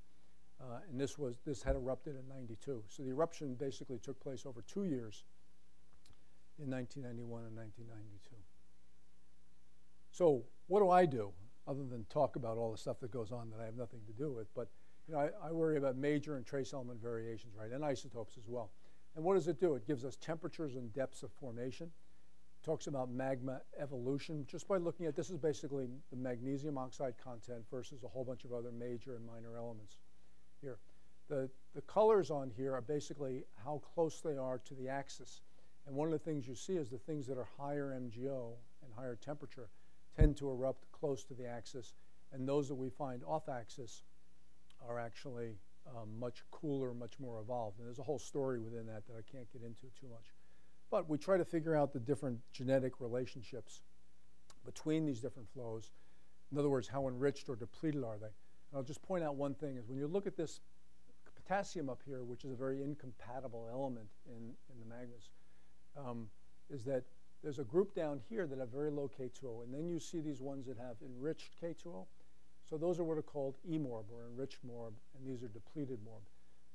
Uh, and this, was, this had erupted in 92. So the eruption basically took place over two years in 1991 and 1992. So what do I do other than talk about all the stuff that goes on that I have nothing to do with? But you know, I, I worry about major and trace element variations, right, and isotopes as well. And what does it do? It gives us temperatures and depths of formation talks about magma evolution just by looking at this is basically the magnesium oxide content versus a whole bunch of other major and minor elements here. The, the colors on here are basically how close they are to the axis. And one of the things you see is the things that are higher MGO and higher temperature tend to erupt close to the axis, and those that we find off axis are actually um, much cooler, much more evolved. And there's a whole story within that that I can't get into too much. But we try to figure out the different genetic relationships between these different flows. In other words, how enriched or depleted are they? And I'll just point out one thing is when you look at this potassium up here, which is a very incompatible element in, in the magmas, um, is that there's a group down here that have very low K2O, and then you see these ones that have enriched K2O. So those are what are called EMORB, or enriched MORB, and these are depleted MORB.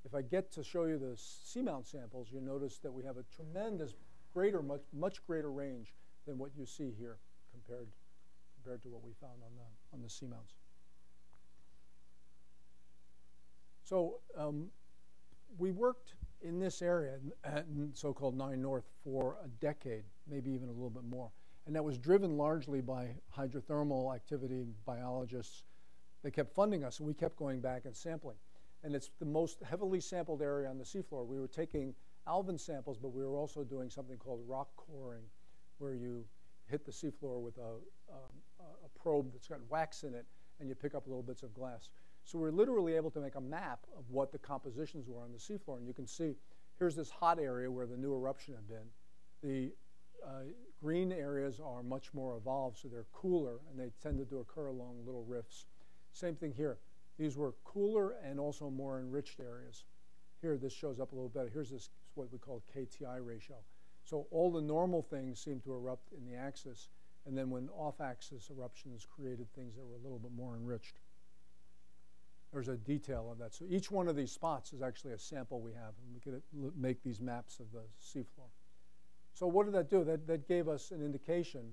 If I get to show you the seamount samples, you'll notice that we have a tremendous greater, much, much greater range than what you see here compared, compared to what we found on the, on the seamounts. So um, we worked in this area, so-called 9 North, for a decade, maybe even a little bit more. And that was driven largely by hydrothermal activity, biologists. They kept funding us, and we kept going back and sampling and it's the most heavily sampled area on the seafloor. We were taking Alvin samples, but we were also doing something called rock coring, where you hit the seafloor with a, a, a probe that's got wax in it, and you pick up little bits of glass. So we're literally able to make a map of what the compositions were on the seafloor, and you can see here's this hot area where the new eruption had been. The uh, green areas are much more evolved, so they're cooler, and they tended to occur along little rifts. Same thing here. These were cooler and also more enriched areas. Here, this shows up a little better. Here's this what we call KTI ratio. So all the normal things seem to erupt in the axis, and then when off-axis eruptions created things that were a little bit more enriched. There's a detail of that. So each one of these spots is actually a sample we have, and we could make these maps of the seafloor. So what did that do? That, that gave us an indication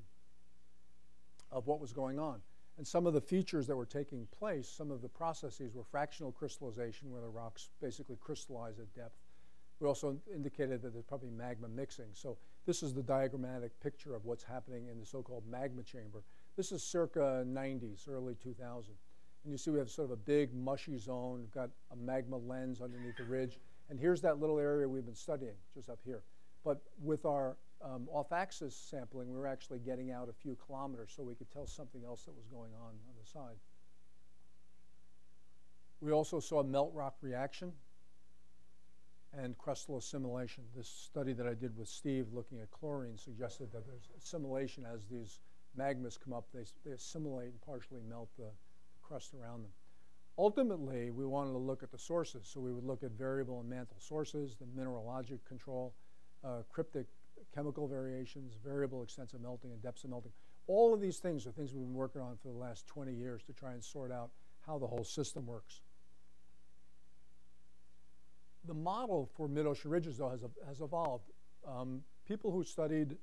of what was going on. And some of the features that were taking place, some of the processes were fractional crystallization, where the rocks basically crystallize at depth. We also indicated that there's probably magma mixing. So this is the diagrammatic picture of what's happening in the so-called magma chamber. This is circa 90s, early 2000. And you see we have sort of a big mushy zone, We've got a magma lens underneath the ridge. And here's that little area we've been studying, just up here. But with our um, off-axis sampling, we were actually getting out a few kilometers so we could tell something else that was going on on the side. We also saw melt rock reaction and crustal assimilation. This study that I did with Steve looking at chlorine suggested that there's assimilation as these magmas come up, they, they assimilate and partially melt the, the crust around them. Ultimately, we wanted to look at the sources, so we would look at variable and mantle sources, the mineralogic control, uh, cryptic chemical variations, variable extents of melting, and depths of melting. All of these things are things we've been working on for the last 20 years to try and sort out how the whole system works. The model for mid-ocean ridges, though, has, has evolved. Um, people who studied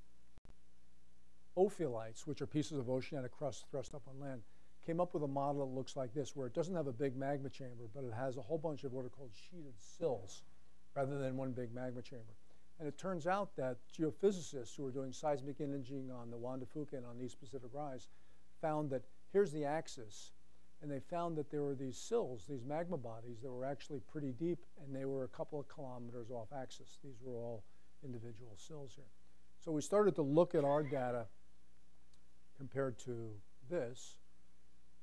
ophiolites, which are pieces of oceanic crust thrust up on land, came up with a model that looks like this, where it doesn't have a big magma chamber, but it has a whole bunch of what are called sheeted sills, rather than one big magma chamber. And it turns out that geophysicists who were doing seismic imaging on the Juan de Fuca and on East Pacific Rise found that here's the axis, and they found that there were these sills, these magma bodies that were actually pretty deep, and they were a couple of kilometers off axis. These were all individual sills here. So we started to look at our data compared to this,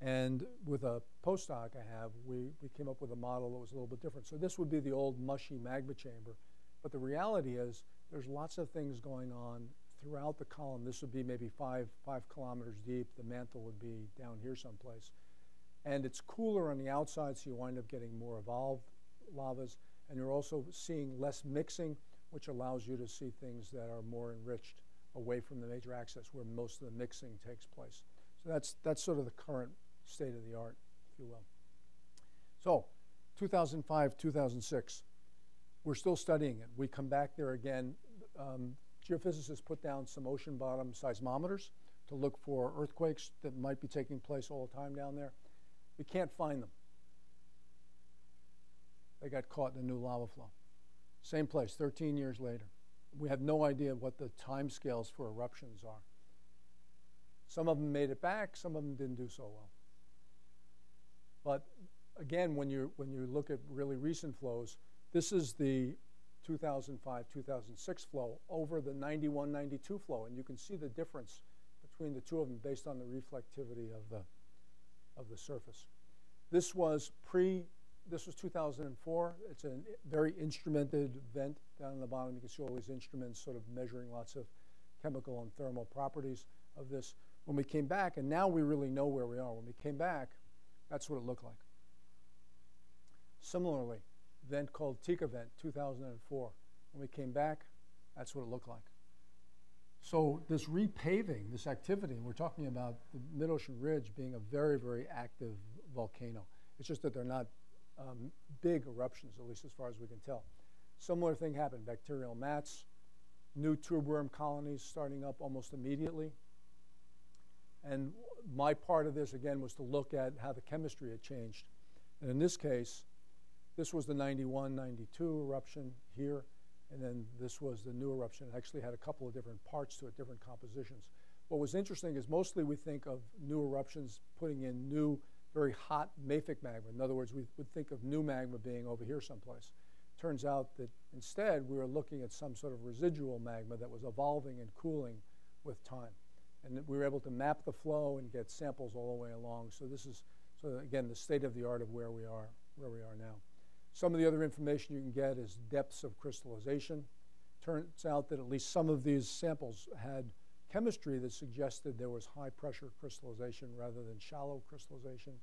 and with a postdoc I have, we, we came up with a model that was a little bit different. So this would be the old mushy magma chamber. But the reality is there's lots of things going on throughout the column. This would be maybe five, five kilometers deep. The mantle would be down here someplace. And it's cooler on the outside, so you wind up getting more evolved lavas. And you're also seeing less mixing, which allows you to see things that are more enriched away from the major axis where most of the mixing takes place. So that's, that's sort of the current state of the art, if you will. So 2005, 2006. We're still studying it. We come back there again. Um, geophysicists put down some ocean bottom seismometers to look for earthquakes that might be taking place all the time down there. We can't find them. They got caught in a new lava flow. Same place, 13 years later. We have no idea what the time scales for eruptions are. Some of them made it back, some of them didn't do so well. But again, when you, when you look at really recent flows, this is the 2005 2006 flow over the 91 92 flow, and you can see the difference between the two of them based on the reflectivity of the, of the surface. This was pre, this was 2004. It's a very instrumented vent down in the bottom. You can see all these instruments sort of measuring lots of chemical and thermal properties of this. When we came back, and now we really know where we are, when we came back, that's what it looked like. Similarly, vent called Tica Vent, 2004. When we came back, that's what it looked like. So this repaving, this activity, we're talking about the mid-ocean ridge being a very, very active volcano. It's just that they're not um, big eruptions, at least as far as we can tell. Similar thing happened, bacterial mats, new tube worm colonies starting up almost immediately. And my part of this, again, was to look at how the chemistry had changed. And in this case, this was the 91, 92 eruption here, and then this was the new eruption. It actually had a couple of different parts to it, different compositions. What was interesting is mostly we think of new eruptions putting in new, very hot mafic magma. In other words, we would think of new magma being over here someplace. Turns out that instead we were looking at some sort of residual magma that was evolving and cooling with time. And we were able to map the flow and get samples all the way along. So this is, so again, the state of the art of where we are, where we are now. Some of the other information you can get is depths of crystallization. Turns out that at least some of these samples had chemistry that suggested there was high pressure crystallization rather than shallow crystallization.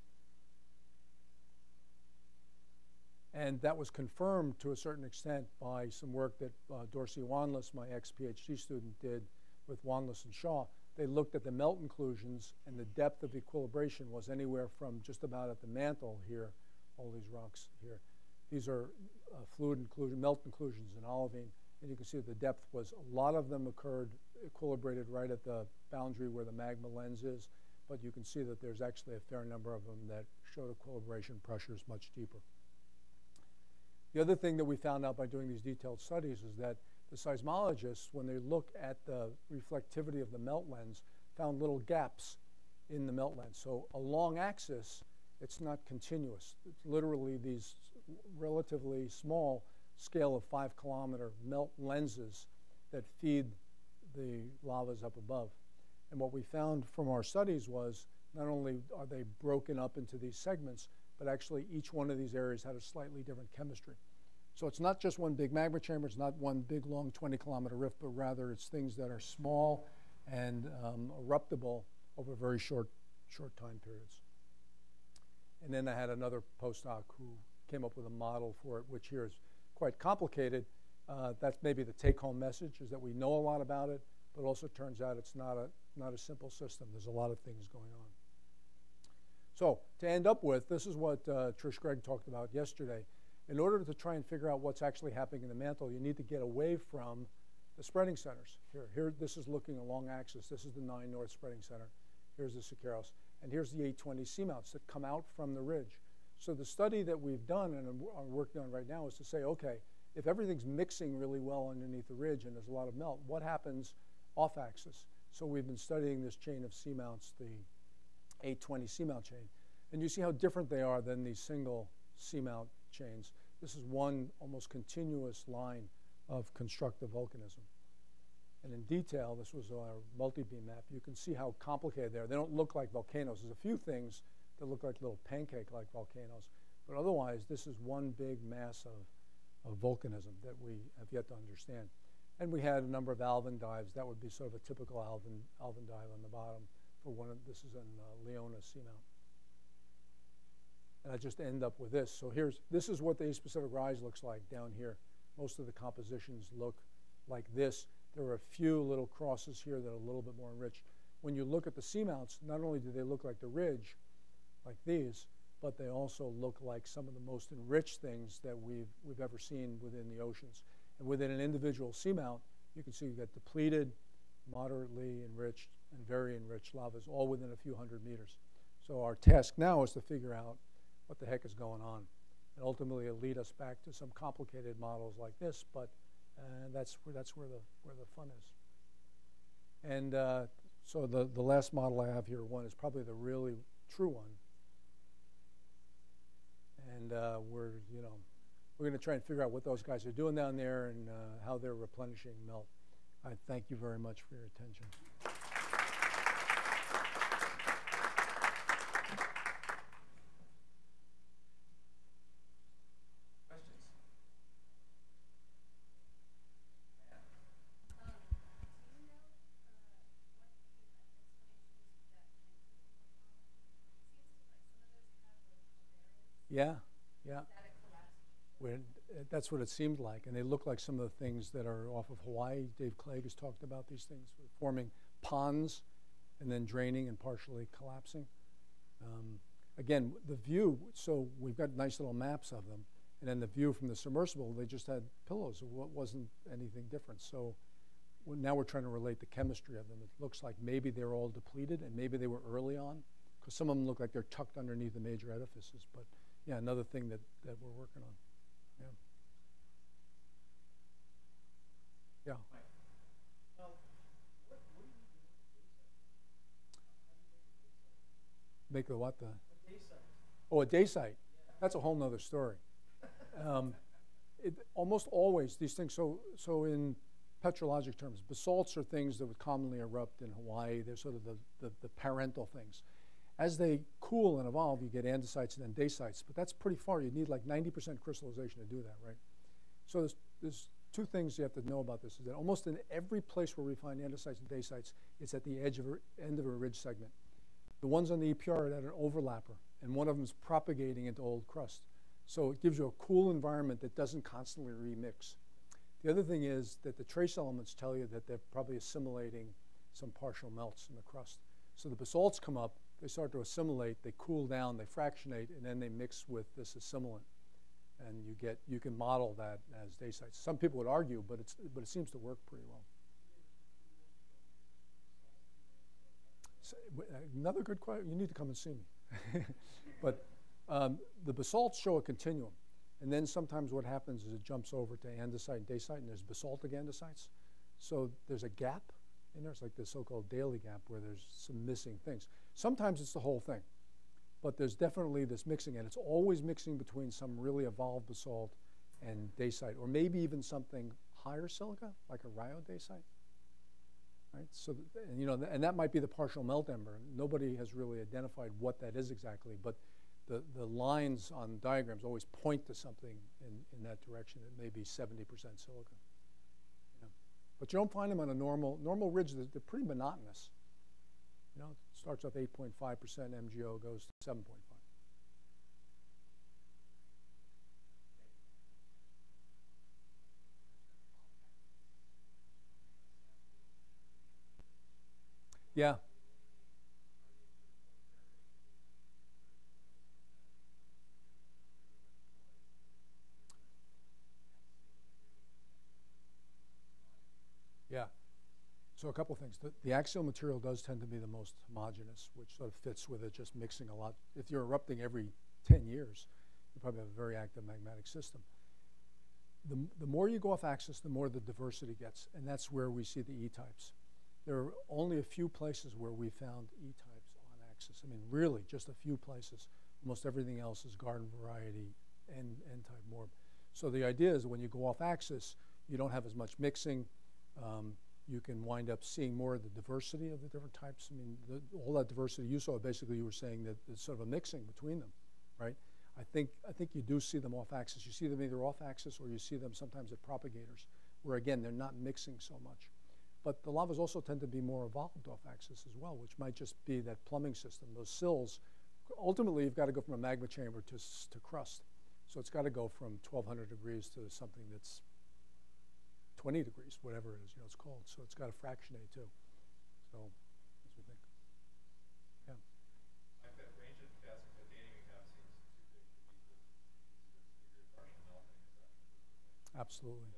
And that was confirmed to a certain extent by some work that uh, Dorsey Wanless, my ex-PhD student, did with Wanless and Shaw. They looked at the melt inclusions, and the depth of equilibration was anywhere from just about at the mantle here, all these rocks here. These are uh, fluid inclusion, melt inclusions in olivine, and you can see that the depth was, a lot of them occurred equilibrated right at the boundary where the magma lens is, but you can see that there's actually a fair number of them that showed equilibration pressures much deeper. The other thing that we found out by doing these detailed studies is that the seismologists, when they look at the reflectivity of the melt lens, found little gaps in the melt lens. So along axis, it's not continuous. It's literally these relatively small scale of five kilometer melt lenses that feed the lavas up above. And what we found from our studies was not only are they broken up into these segments, but actually each one of these areas had a slightly different chemistry. So it's not just one big magma chamber, it's not one big long 20 kilometer rift, but rather it's things that are small and um, eruptible over very short, short time periods. And then I had another postdoc who came up with a model for it, which here is quite complicated. Uh, that's maybe the take-home message, is that we know a lot about it, but also turns out it's not a, not a simple system. There's a lot of things going on. So to end up with, this is what uh, Trish Gregg talked about yesterday in order to try and figure out what's actually happening in the mantle, you need to get away from the spreading centers. Here, here, this is looking along axis. This is the 9 North Spreading Center. Here's the Siqueiros. And here's the 820 seamounts that come out from the ridge. So the study that we've done and are working on right now is to say, okay, if everything's mixing really well underneath the ridge and there's a lot of melt, what happens off axis? So we've been studying this chain of seamounts, the 820 seamount chain. And you see how different they are than these single seamount chains. This is one almost continuous line of constructive volcanism. And in detail, this was our multi-beam map. You can see how complicated they are. They don't look like volcanoes. There's a few things that look like little pancake-like volcanoes. But otherwise, this is one big mass of, of volcanism that we have yet to understand. And we had a number of Alvin dives. That would be sort of a typical Alvin, Alvin dive on the bottom for one of, this is in uh, Leona Seamount and I just end up with this. So here's, this is what the East Pacific Rise looks like down here. Most of the compositions look like this. There are a few little crosses here that are a little bit more enriched. When you look at the seamounts, not only do they look like the ridge, like these, but they also look like some of the most enriched things that we've, we've ever seen within the oceans. And within an individual seamount, you can see you've got depleted, moderately enriched, and very enriched lavas, all within a few hundred meters. So our task now is to figure out what the heck is going on. And ultimately, it'll lead us back to some complicated models like this, but uh, that's, where, that's where, the, where the fun is. And uh, so the, the last model I have here, one, is probably the really true one. And uh, we're, you know, we're going to try and figure out what those guys are doing down there and uh, how they're replenishing melt. I thank you very much for your attention. Yeah, yeah. When, that's what it seemed like. And they look like some of the things that are off of Hawaii. Dave Clague has talked about these things forming ponds and then draining and partially collapsing. Um, again, the view, so we've got nice little maps of them. And then the view from the submersible, they just had pillows. It wasn't anything different. So now we're trying to relate the chemistry of them. It looks like maybe they're all depleted and maybe they were early on because some of them look like they're tucked underneath the major edifices. But yeah, another thing that, that we're working on. Yeah. Yeah. Make the what the? A oh, a dacite. Yeah. That's a whole nother story. um, it, almost always these things. So so in petrologic terms, basalts are things that would commonly erupt in Hawaii. They're sort of the, the, the parental things. As they cool and evolve, you get andesites and then dacites, but that's pretty far. You need like 90% crystallization to do that, right? So there's, there's two things you have to know about this is that almost in every place where we find andesites and dacites, it's at the edge of a, end of a ridge segment. The ones on the EPR are at an overlapper, and one of them is propagating into old crust. So it gives you a cool environment that doesn't constantly remix. The other thing is that the trace elements tell you that they're probably assimilating some partial melts in the crust. So the basalts come up, they start to assimilate, they cool down, they fractionate, and then they mix with this assimilant. And you get, you can model that as dacite. Some people would argue, but, it's, but it seems to work pretty well. So, another good question. You need to come and see me. but um, the basalts show a continuum. And then sometimes what happens is it jumps over to andesite and dacite, and there's basaltic andesites. So there's a gap in there. It's like the so-called Daly gap where there's some missing things. Sometimes it's the whole thing. But there's definitely this mixing, and it's always mixing between some really evolved basalt and dacite, or maybe even something higher silica, like a rhyodacite. Right? So, and, you know, and that might be the partial melt ember. Nobody has really identified what that is exactly, but the, the lines on diagrams always point to something in, in that direction. It may be 70% silica. Yeah. But you don't find them on a normal, normal ridge. They're, they're pretty monotonous. You know, starts off 8.5% MgO, goes to 7.5. Yeah, Yeah. So a couple things. The, the, axial material does tend to be the most homogeneous, which sort of fits with it, just mixing a lot. If you're erupting every 10 years, you probably have a very active magmatic system. The, the more you go off axis, the more the diversity gets, and that's where we see the E-types. There are only a few places where we found E-types on axis. I mean, really, just a few places. Almost everything else is garden variety and N-type morb. So the idea is when you go off axis, you don't have as much mixing, um, you can wind up seeing more of the diversity of the different types. I mean, the, all that diversity you saw, basically you were saying that it's sort of a mixing between them, right? I think, I think you do see them off axis. You see them either off axis or you see them sometimes at propagators, where again, they're not mixing so much. But the lavas also tend to be more evolved off axis as well, which might just be that plumbing system. Those sills, ultimately, you've got to go from a magma chamber to, to crust. So it's got to go from 1200 degrees to something that's 20 degrees, whatever it is, you know, it's cold. So it's got to fractionate too. So that's what we think. Yeah. Like that range of you have seems too big to be this, this partial melting. Absolutely.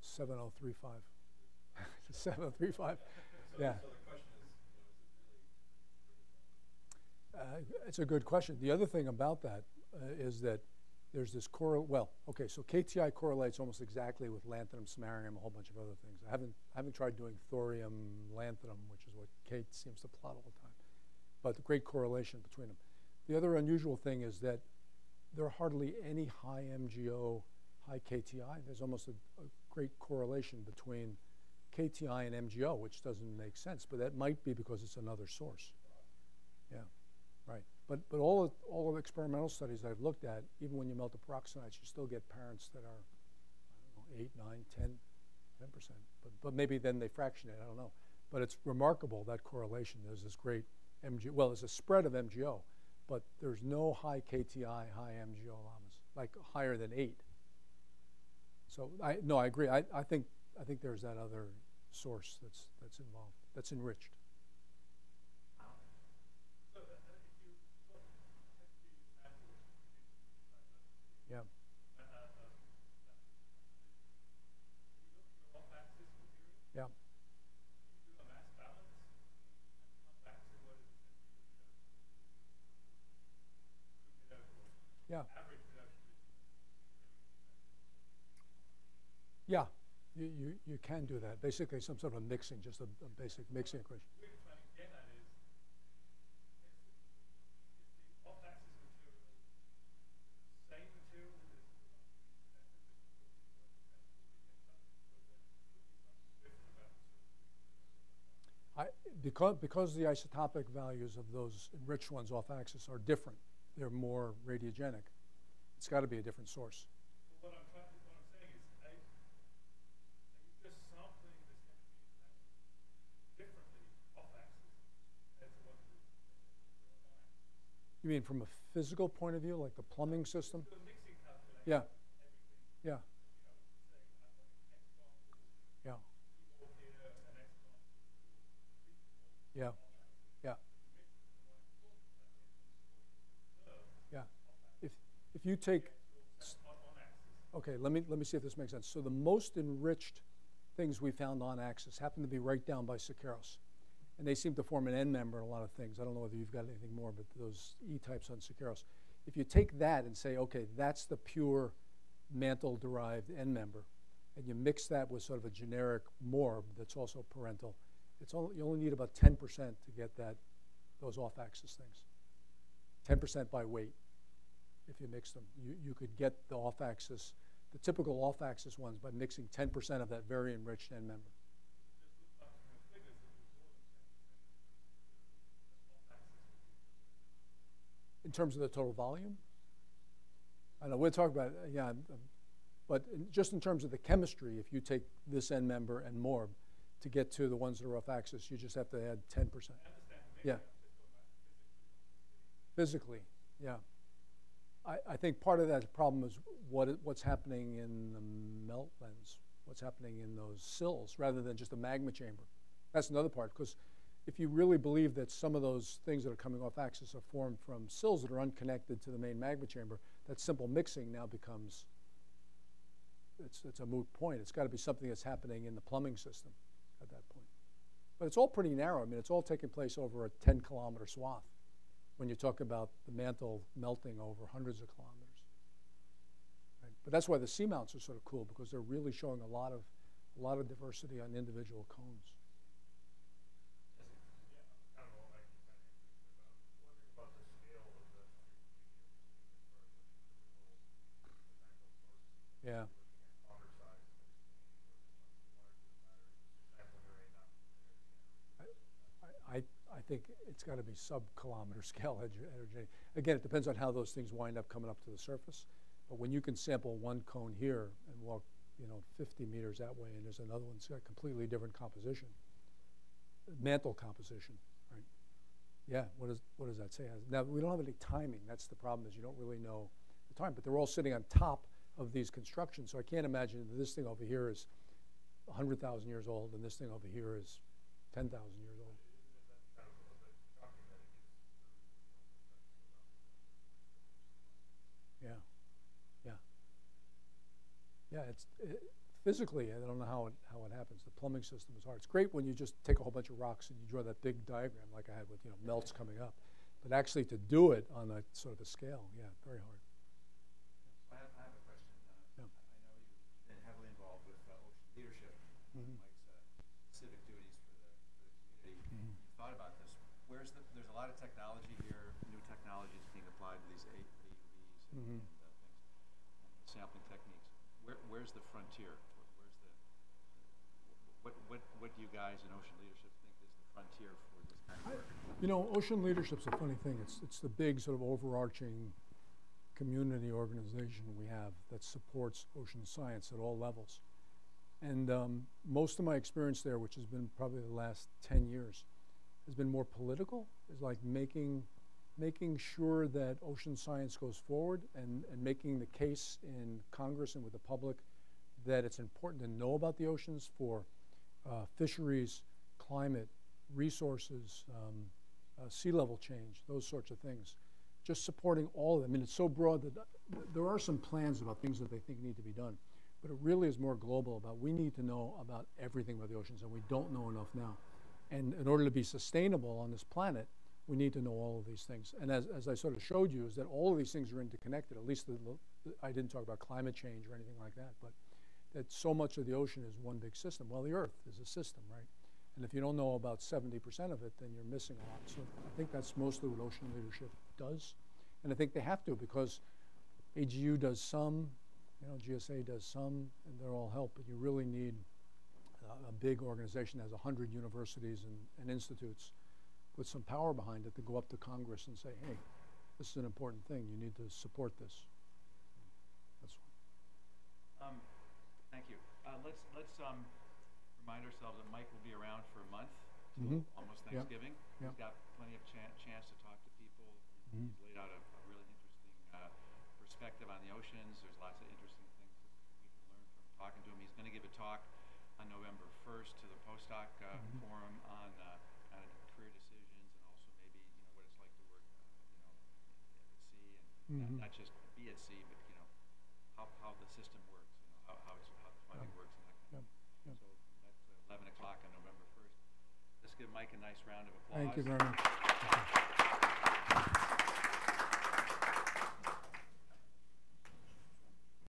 7035. 7035. Yeah. so the question is, you know, is it really, Uh, it's a good question. The other thing about that uh, is that there's this correl. Well, okay, so KTI correlates almost exactly with lanthanum, samarium, a whole bunch of other things. I haven't I haven't tried doing thorium, lanthanum, which is what Kate seems to plot all the time, but the great correlation between them. The other unusual thing is that there are hardly any high MgO, high KTI. There's almost a, a great correlation between KTI and MgO, which doesn't make sense, but that might be because it's another source. Yeah. Right. But, but all, of, all of the experimental studies that I've looked at, even when you melt the peridotites, you still get parents that are, I don't know, 8, 9, 10, 10%. But, but maybe then they fractionate, I don't know. But it's remarkable, that correlation. There's this great MGO, well, there's a spread of MGO, but there's no high KTI, high MGO lavas, like higher than 8. So, I, no, I agree. I, I, think, I think there's that other source that's, that's involved, that's enriched. Yeah. Yeah. Yeah. Yeah, you, you, you can do that. Basically, some sort of mixing, just a, a basic mixing equation. I, because, because the isotopic values of those enriched ones off axis are different, they're more radiogenic. It's got to be a different source. Well, what I'm trying, what I'm saying is, I, are you just sampling this information differently off axis as to what it is on axis? You mean from a physical point of view, like the plumbing system? The mixing calculation, Yeah, yeah, you know, say, I want X yeah, dome here, an X dome yeah, yeah, yeah. If, if you take, on, on axis. okay, let me, let me see if this makes sense. So the most enriched things we found on axis happen to be right down by Siqueiros. And they seem to form an end member in a lot of things. I don't know whether you've got anything more, but those E-types on Siqueiros. If you take that and say, okay, that's the pure mantle-derived end member, and you mix that with sort of a generic morb that's also parental, it's you only need about 10% to get that, those off-axis things. 10% by weight, if you mix them. You, you could get the off-axis, the typical off-axis ones by mixing 10% of that very enriched end member. In terms of the total volume? I know, we'll talk about, it, yeah, but in, just in terms of the chemistry, if you take this end member and morb, to get to the ones that are off axis, you just have to add 10%. Yeah. Physically, yeah. I, I think part of that problem is what, what's happening in the melt lens, what's happening in those sills, rather than just a magma chamber. That's another part, because if you really believe that some of those things that are coming off axis are formed from sills that are unconnected to the main magma chamber, that simple mixing now becomes, it's, it's a moot point. It's got to be something that's happening in the plumbing system at that point. But it's all pretty narrow. I mean, it's all taking place over a 10 kilometer swath when you talk about the mantle melting over hundreds of kilometers. Right? But that's why the seamounts are sort of cool because they're really showing a lot of, a lot of diversity on individual cones. I don't know, I can kind of answer this, but I'm wondering about the scale of the hundred medium as far as like the typical, the mantle source, Yeah. looking at water size, but it's maybe larger batteries, sampling array, not I, I think it's got to be sub-kilometer scale heter- heterogeneity. Again, it depends on how those things wind up coming up to the surface. But when you can sample one cone here and walk, you know, 50 meters that way, and there's another one that's got a completely different composition, mantle composition, right? Yeah, what does, what does that say? Now, we don't have any timing. That's the problem, is you don't really know the time. But they're all sitting on top of these constructions, so I can't imagine that this thing over here is 100,000 years old, and this thing over here is 10,000 years old. kind of a bit shocking that it gets Yeah, yeah. Yeah, it's, it, physically, I don't know how it, how it happens. The plumbing system is hard. It's great when you just take a whole bunch of rocks and you draw that big diagram like I had with, you know, melts coming up. But actually to do it on a sort of a scale, yeah, very hard. I have, I have a question. Uh, Yeah. I know you've been heavily involved with uh, ocean leadership, Mhm. Mike's uh, civic duties for the, for the community. Mhm. You thought about this. Where's the, there's a lot of technology here, new technologies being applied to these A- AUVs and, Mhm. and uh, things, and sampling techniques. Where, where's the frontier? Where's the, what, what, what do you guys in ocean leadership think is the frontier for this kind of work? You know, ocean leadership's a funny thing. It's, it's the big sort of overarching community organization we have that supports ocean science at all levels. And um, most of my experience there, which has been probably the last 10 years, has been more political, is like making, making sure that ocean science goes forward and, and making the case in Congress and with the public that it's important to know about the oceans for uh, fisheries, climate, resources, um, uh, sea level change, those sorts of things. Just supporting all of them. I mean, it's so broad that there are some plans about things that they think need to be done, but it really is more global about we need to know about everything about the oceans, and we don't know enough now. And in order to be sustainable on this planet, we need to know all of these things. And as, as I sort of showed you, is that all of these things are interconnected. At least the, the, I didn't talk about climate change or anything like that, but that so much of the ocean is one big system. Well, the Earth is a system, right? And if you don't know about 70% of it, then you're missing a lot. So I think that's mostly what ocean leadership does. And I think they have to because AGU does some, you know, GSA does some, and they're all help, but you really need a, a big organization that has 100 universities and, and institutes with some power behind it to go up to Congress and say, hey, this is an important thing. You need to support this. That's Um, you. Uh, let's, let's, um, remind ourselves that Mike will be around for a month, Mhm. almost Thanksgiving. Yep. He's got plenty of chan- chance to talk to people, He's laid out a, a really interesting uh, perspective on the oceans. There's lots of interesting things that we can learn from talking to him. He's going to give a talk on November 1st to the postdoc uh, forum on uh, kind of career decisions and also maybe you know what it's like to work uh, you know at sea and not, not just be at sea, but you know how, how the system works, you know how how, it's, how the funding works and that kind of. So that's uh, 11 o'clock on November 1st. Let's give Mike a nice round of applause. Thank you very much.